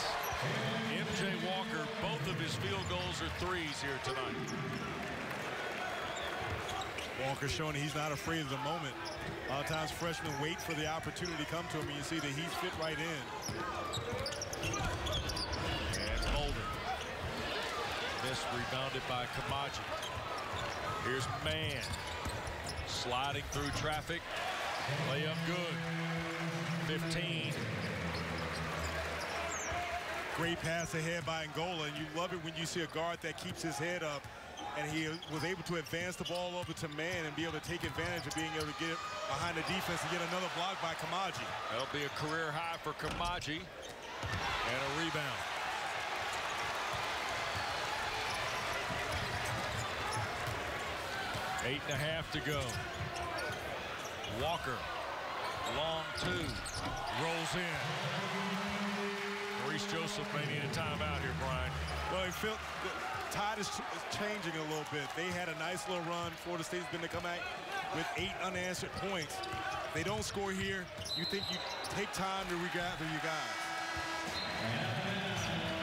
MJ Walker, both of his field goals are threes here tonight. Walker showing he's not afraid of the moment. A lot of times freshmen wait for the opportunity to come to him, and you see that he's fit right in. And Bolden. Miss rebounded by Koumadje. Here's Mann. Sliding through traffic. Layup good. 15. Great pass ahead by Angola, and you love it when you see a guard that keeps his head up and he was able to advance the ball over to Mann and be able to take advantage of being able to get behind the defense and get another block by Koumadje. That'll be a career high for Koumadje and a rebound. Eight and a half to go. Walker, long two, rolls in. Maurice Joseph may need a timeout here, Brian. Well, he felt the tide is, ch changing a little bit. They had a nice little run. Florida State's been to come back with eight unanswered points. They don't score here. You think you take time to regather you guys.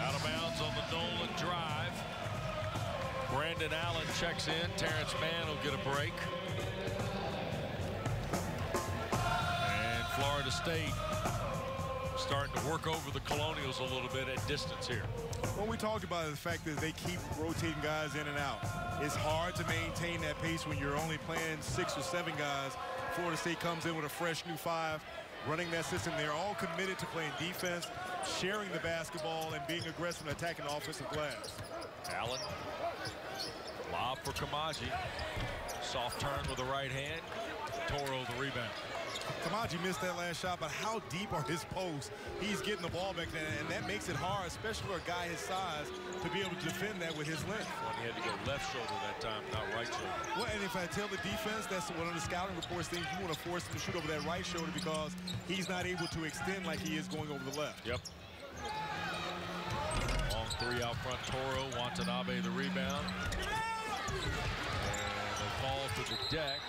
Out of bounds on the Nolan drive. Brandon Allen checks in. Terance Mann will get a break. And Florida State starting to work over the Colonials a little bit at distance here. What we talked about is the fact that they keep rotating guys in and out. It's hard to maintain that pace when you're only playing six or seven guys. Florida State comes in with a fresh new five, running that system. They're all committed to playing defense, sharing the basketball, and being aggressive and attacking the offensive glass. Allen, lob for Koumadje. Soft turn with the right hand. Toro the rebound. Koumadje missed that last shot, but how deep are his posts? He's getting the ball back there, and that makes it hard, especially for a guy his size, to be able to defend that with his length. Well, he had to go left shoulder that time, not right shoulder. Well, and if I tell the defense, that's one of the scouting reports things you want to force him to shoot over that right shoulder because he's not able to extend like he is going over the left. Yep. Long three out front, Toro, Watanabe the rebound. And a fall to the deck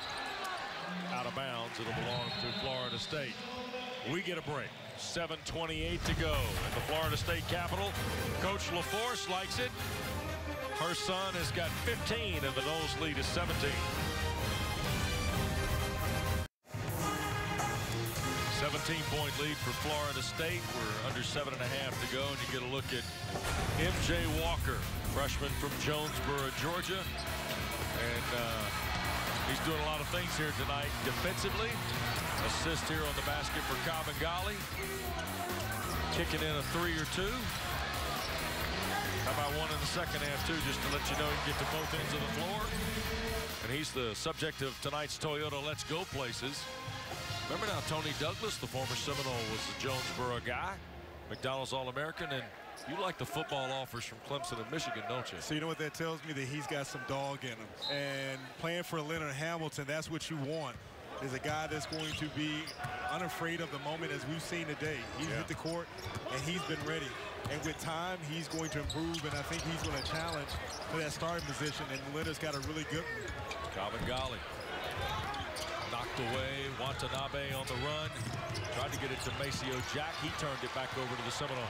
out of bounds. It'll belong to Florida State. We get a break. 7.28 to go at the Florida State Capitol. Coach LaForce likes it. Her son has got 15 and the Noles lead is 17. 17-point lead for Florida State. We're under seven and a half to go, and you get a look at M.J. Walker, freshman from Jonesboro, Georgia. And uh, he's doing a lot of things here tonight defensively. Assist here on the basket for Kabengele. Kicking in a three or two. How about one in the second half, too, just to let you know you get to both ends of the floor. And he's the subject of tonight's Toyota Let's Go Places. Remember now, Toney Douglas, the former Seminole, was the Jonesboro guy, McDonald's All-American, and you like the football offers from Clemson and Michigan, don't you? So you know what that tells me? That he's got some dog in him. And playing for Leonard Hamilton, that's what you want, is a guy that's going to be unafraid of the moment as we've seen today. He's Yeah. hit the court, and he's been ready. And with time, he's going to improve, and I think he's going to challenge for that starting position, and Leonard's got a really good one. Kabengele knocked away. Watanabe on the run. Tried to get it to Maceo Jack. He turned it back over to the Seminoles.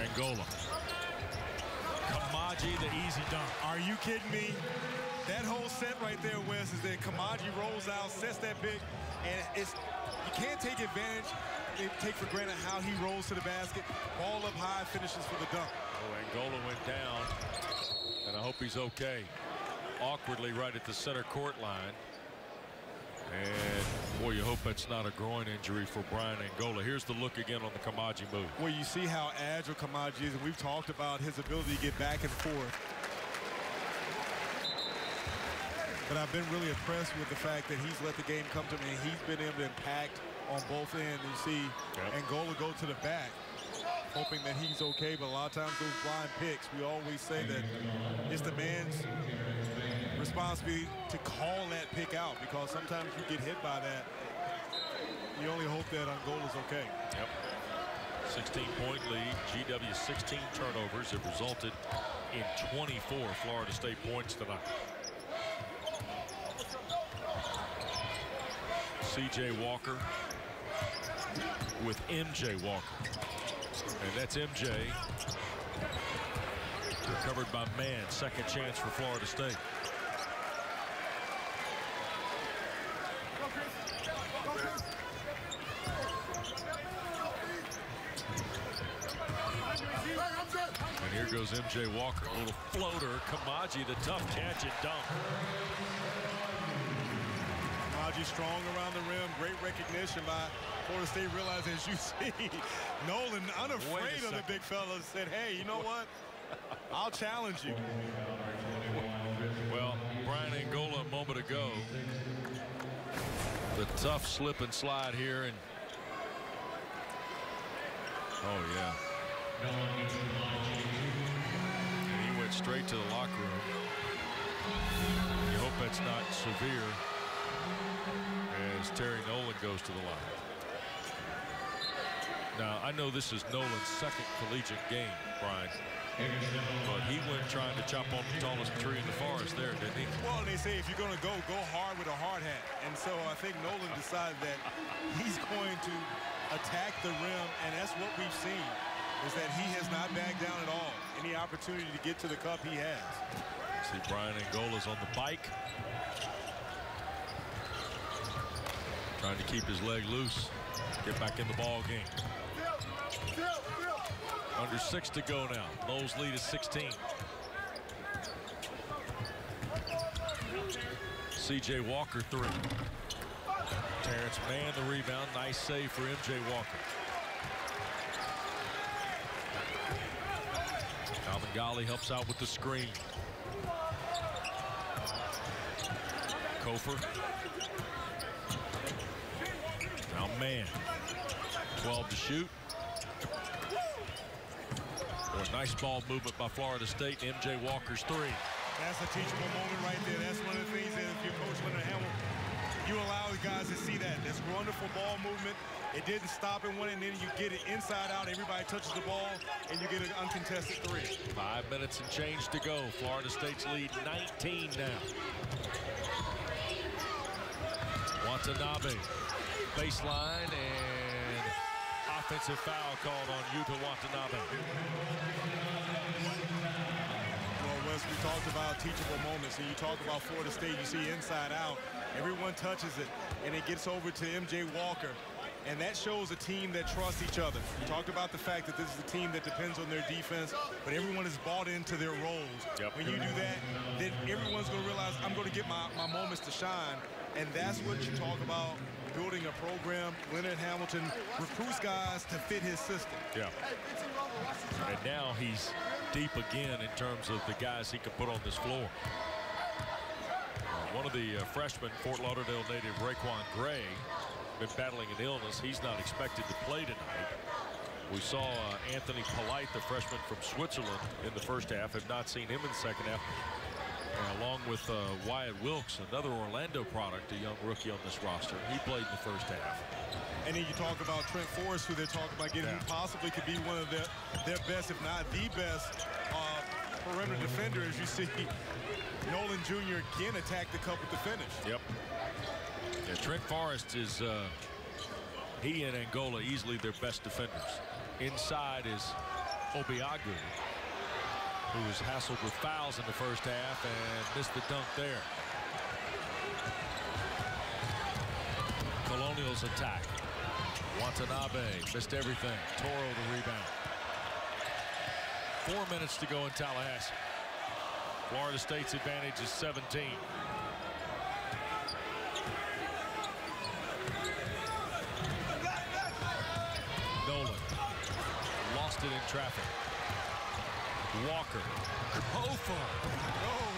Angola. Koumadje, the easy dunk. Are you kidding me? That whole set right there, Wes, is that Koumadje rolls out, sets that big, and it's you can't take advantage, eh, take for granted how he rolls to the basket. Ball up high, finishes for the dunk. Oh, Angola went down, and I hope he's okay. Awkwardly right at the center court line. And boy, you hope that's not a groin injury for Braian Angola. Here's the look again on the Koumadje move. Well, you see how agile Koumadje is, and we've talked about his ability to get back and forth. But I've been really impressed with the fact that he's let the game come to me. And he's been able to impact on both ends. You see yep. Angola go to the back, hoping that he's okay. But a lot of times those blind picks, we always say that it's the man's responsibility to call that pick out because sometimes you get hit by that. You only hope that Angola's okay. Yep. 16-point lead. GW 16 turnovers have resulted in 24 Florida State points tonight. C.J. Walker with M.J. Walker. And that's M.J. Recovered by Mann. Second chance for Florida State. And here goes M.J. Walker. A little floater. Koumadje, the tough catch and dunk. Koumadje strong around the rim. Great recognition by Florida State. Realize, as you see, Nolan, unafraid of the big fellas, said, hey, you know what? I'll challenge you. Well, Braian Angola a moment ago. The tough slip and slide here. and Oh, yeah. Straight to the locker room. You hope that's not severe as Terry Nolan goes to the line. Now, I know this is Nolan's second collegiate game, Brian. But he went trying to chop on the tallest tree in the forest there, didn't he? Well, they say if you're going to go, go hard with a hard hat. And so I think Nolan decided that he's going to attack the rim, and that's what we've seen, is that he has not backed down at all. Any opportunity to get to the cup, he has. See Braian Angola's on the bike. Trying to keep his leg loose. Get back in the ball game. Under six to go now. Noles lead is 16. C.J. Walker three. Terance Mann the rebound. Nice save for M.J. Walker. Golly helps out with the screen. Cofer now Mann. 12 to shoot. Boy, nice ball movement by Florida State. MJ Walker's three. That's a teachable moment right there. That's one of the things that if you're Coach Leonard Hamel, you allow the guys to see that. This wonderful ball movement. It didn't stop in one, and then you get it inside out. Everybody touches the ball, and you get an uncontested three. Five minutes and change to go. Florida State's lead 19 now. Watanabe baseline and offensive foul called on Yuta Watanabe. Well, Wes, we talked about teachable moments, and you talk about Florida State, you see inside out. Everyone touches it, and it gets over to M.J. Walker. And that shows a team that trusts each other. We talked about the fact that this is a team that depends on their defense, but everyone is bought into their roles. Yep. When you do that, then everyone's going to realize I'm going to get my, my moments to shine. And that's what you talk about building a program. Leonard Hamilton recruits guys to fit his system. Yeah. And now he's deep again in terms of the guys he can put on this floor. One of the uh, freshmen, Fort Lauderdale native RaiQuan Gray, been battling an illness. He's not expected to play tonight. We saw uh, Anthony Polite, the freshman from Switzerland, in the first half. Have not seen him in the second half along with uh, Wyatt Wilkes, another Orlando product, a young rookie on this roster. He played in the first half. And then you talk about Trent Forrest, who they're talking about getting, yeah. possibly could be one of their, their best, if not the best, uh, perimeter defender. As you see, Nolan Jr. again attack the cup with the finish. Yep. Yeah, Trent Forrest is, uh, he and Angola easily their best defenders. Inside is Obiagu, who was hassled with fouls in the first half and missed the dunk there. Colonials attack. Watanabe missed everything. Toro the rebound. Four minutes to go in Tallahassee. Florida State's advantage is 17. Nolan lost it in traffic. Walker. Cofer. Oh.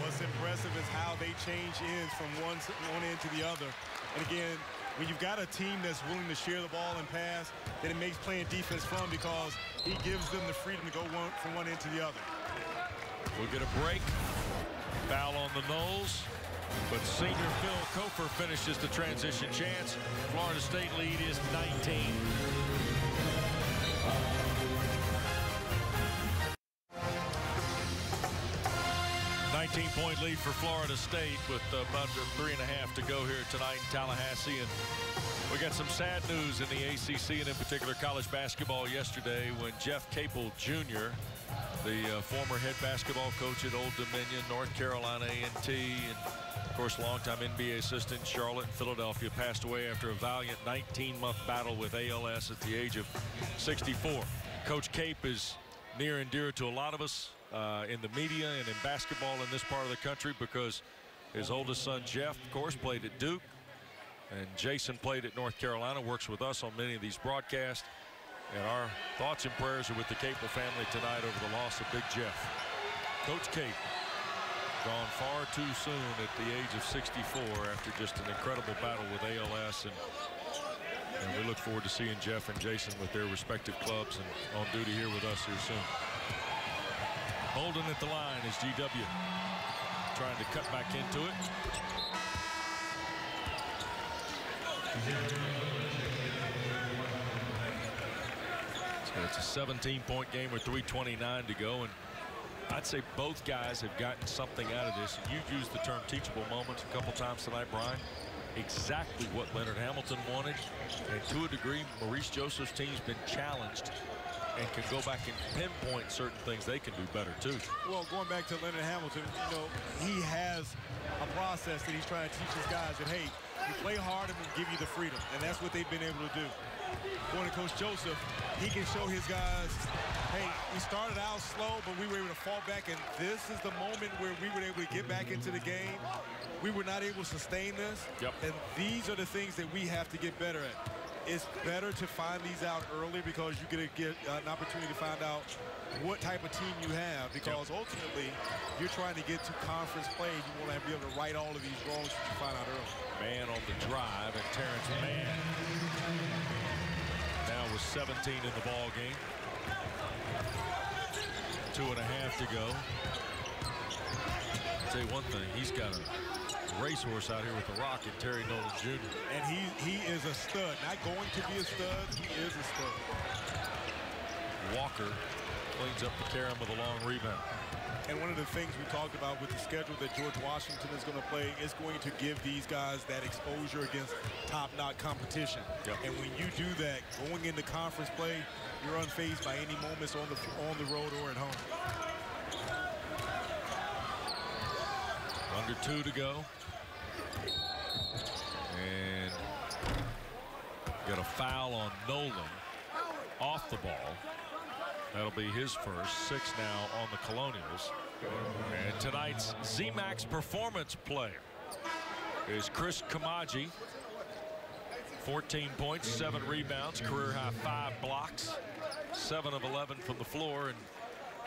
What's impressive is how they change ends from one, one end to the other. And again, when you've got a team that's willing to share the ball and pass, then it makes playing defense fun because he gives them the freedom to go one, from one end to the other. We'll get a break. Foul on the Noles. But senior Phil Cofer finishes the transition chance. Florida State lead is 19. 19-point lead for Florida State with about three and a half to go here tonight in Tallahassee. And we got some sad news in the ACC and in particular college basketball yesterday when Jeff Capel Jr., the uh, former head basketball coach at Old Dominion, North Carolina A&T, and of course longtime NBA assistant Charlotte and Philadelphia, passed away after a valiant 19-month battle with ALS at the age of 64. Coach Cape is near and dear to a lot of us uh, in the media and in basketball in this part of the country because his oldest son Jeff of course played at Duke and Jason played at North Carolina works with us on many of these broadcasts and our thoughts and prayers are with the Capel family tonight over the loss of Big Jeff. Coach Cape gone far too soon at the age of 64 after just an incredible battle with ALS and and we look forward to seeing Jeff and Jason with their respective clubs and on duty here with us here soon. Bolden at the line is GW. Trying to cut back into it. So it's a 17-point game with 329 to go. And I'd say both guys have gotten something out of this. You've used the term teachable moments a couple times tonight, Brian. Exactly what Leonard Hamilton wanted. And to a degree, Maurice Joseph's team's been challenged and can go back and pinpoint certain things they can do better too. Well, going back to Leonard Hamilton, you know, he has a process that he's trying to teach his guys that, hey, you play hard and we'll give you the freedom. And that's what they've been able to do. Going to Coach Joseph, he can show his guys, hey, we started out slow, but we were able to fall back. And this is the moment where we were able to get back into the game. We were not able to sustain this. Yep. And these are the things that we have to get better at it's better to find these out early because you get, get an opportunity to find out what type of team you have because yep. ultimately you're trying to get to conference play. You want to be able to right all of these wrongs that you find out early. Mann on the drive and Terance Mann now with 17 in the ball game. Two and a half to go. I'll tell you one thing, he's got a racehorse out here with the Rocket, Terry Nolan Jr. And he he is a stud. Not going to be a stud, he is a stud. Walker cleans up the carom with a long rebound. And one of the things we talked about with the schedule that George Washington is going to play is going to give these guys that exposure against top-notch competition. Yep. And when you do that, going into conference play, you're unfazed by any moments on the on the road or at home. Under two to go. And got a foul on Nolan off the ball. That'll be his first. Six now on the Colonials. And tonight's ZMAX performance player is Chris Koumadje. 14 points, seven rebounds, career high five blocks, seven of 11 from the floor, and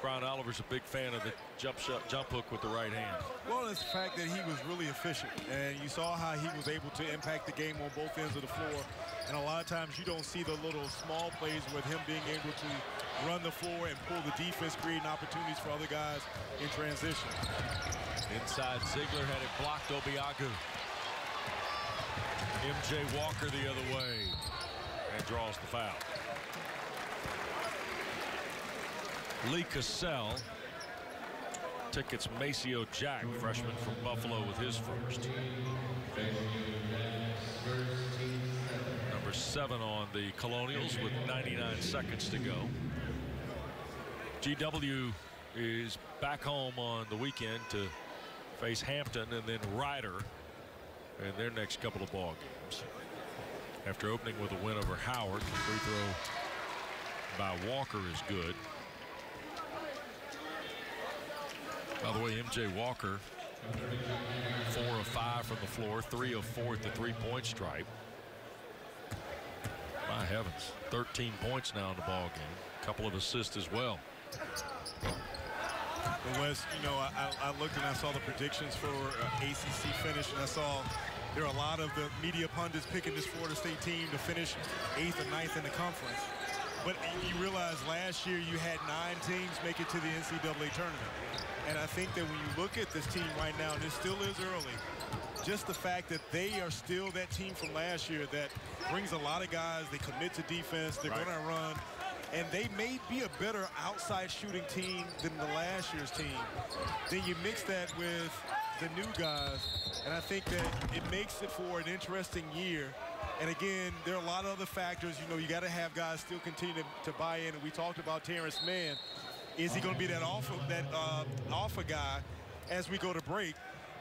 Brian Oliver's a big fan of the jump shot, jump hook with the right hand. Well, it's the fact that he was really efficient, and you saw how he was able to impact the game on both ends of the floor. And a lot of times you don't see the little small plays with him being able to run the floor and pull the defense, creating opportunities for other guys in transition. Inside, Zeigler had it blocked, Obiagu. MJ Walker the other way and draws the foul. Lee Cassell tickets Maceo Jack, freshman from Buffalo, with his first. Number seven on the Colonials with 99 seconds to go. GW is back home on the weekend to face Hampton and then Rider in their next couple of ball games. After opening with a win over Howard, the free throw by Walker is good. By the way, MJ Walker, four of five from the floor, three of four at the three-point stripe. My heavens, 13 points now in the ball game. A couple of assists as well. But Wes, you know, I, I looked and I saw the predictions for uh, ACC finish, and I saw there are a lot of the media pundits picking this Florida State team to finish eighth or ninth in the conference. But you realize last year you had nine teams make it to the NCAA tournament. And I think that when you look at this team right now, and it still is early, just the fact that they are still that team from last year that brings a lot of guys, they commit to defense, they're right. going to run, and they may be a better outside shooting team than the last year's team. Then you mix that with the new guys, and I think that it makes it for an interesting year. And again, there are a lot of other factors. You know, you got to have guys still continue to, to, buy in. And we talked about Terance Mann. Is he going to be that alpha, that uh, alpha guy as we go to break?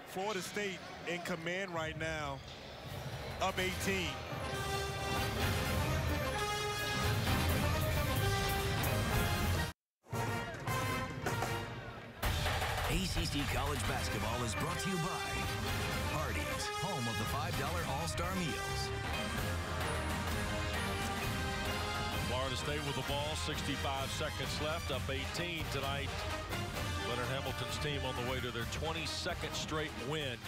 Florida State in command right now, up 18. ACC College Basketball is brought to you by $5 All-Star Meals. Florida State with the ball, 65 seconds left, up 18 tonight. Leonard Hamilton's team on the way to their 22nd straight win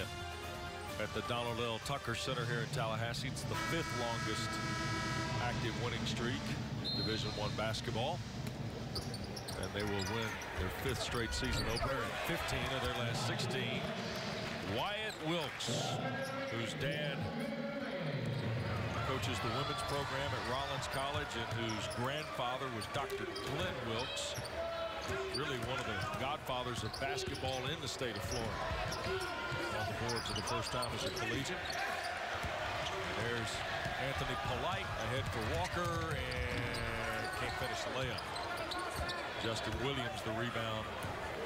at the Donald L. Tucker Center here in Tallahassee. It's the fifth longest active winning streak in Division One basketball and they will win their fifth straight season opener and 15 of their last 16. Wyatt Wilkes, whose dad coaches the women's program at Rollins College and whose grandfather was Dr. Glenn Wilkes, really one of the godfathers of basketball in the state of Florida. On the boards for the first time as a collegiate. There's Anthony Polite ahead for Walker and can't finish the layup. Justin Williams the rebound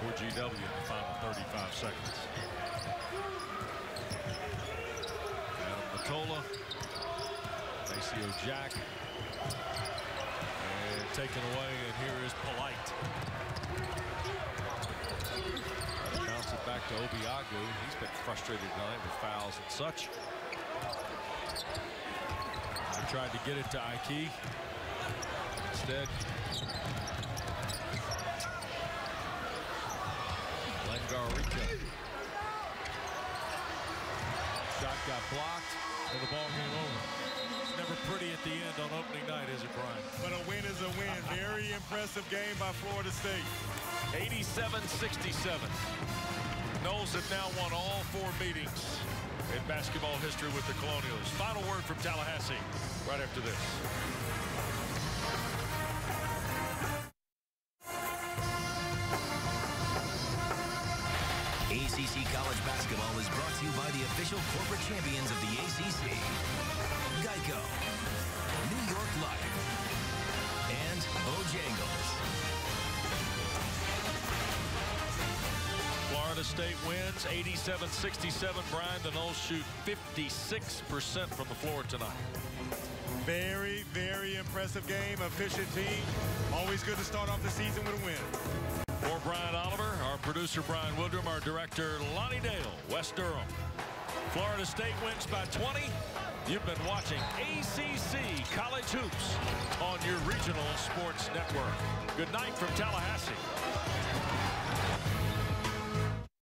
for GW in the final 35 seconds. Adam Matola, Maceo Jack, and taken away, and here is Polite. Bounce it back to Obiagu. He's been frustrated tonight with fouls and such. They tried to get it to Ike. Instead, Garrica. Shot got blocked, and the ball game over. It's never pretty at the end on opening night, is it, Brian? But a win is a win. Very impressive game by Florida State. 87-67. Noles have now won all four meetings in basketball history with the Colonials. Final word from Tallahassee right after this. ACC College Basketball is brought to you by the official corporate champions of the ACC, Geico, New York Life, and Bojangles. Florida State wins 87-67. Brian, the Noles shoot 56% from the floor tonight. Very, very impressive game. Efficient team. Always good to start off the season with a win. For Brian Oliver, our producer Brian Woodrum, our director Lonnie Dale, Wes Durham. Florida State wins by 20. You've been watching ACC College Hoops on your regional sports network. Good night from Tallahassee.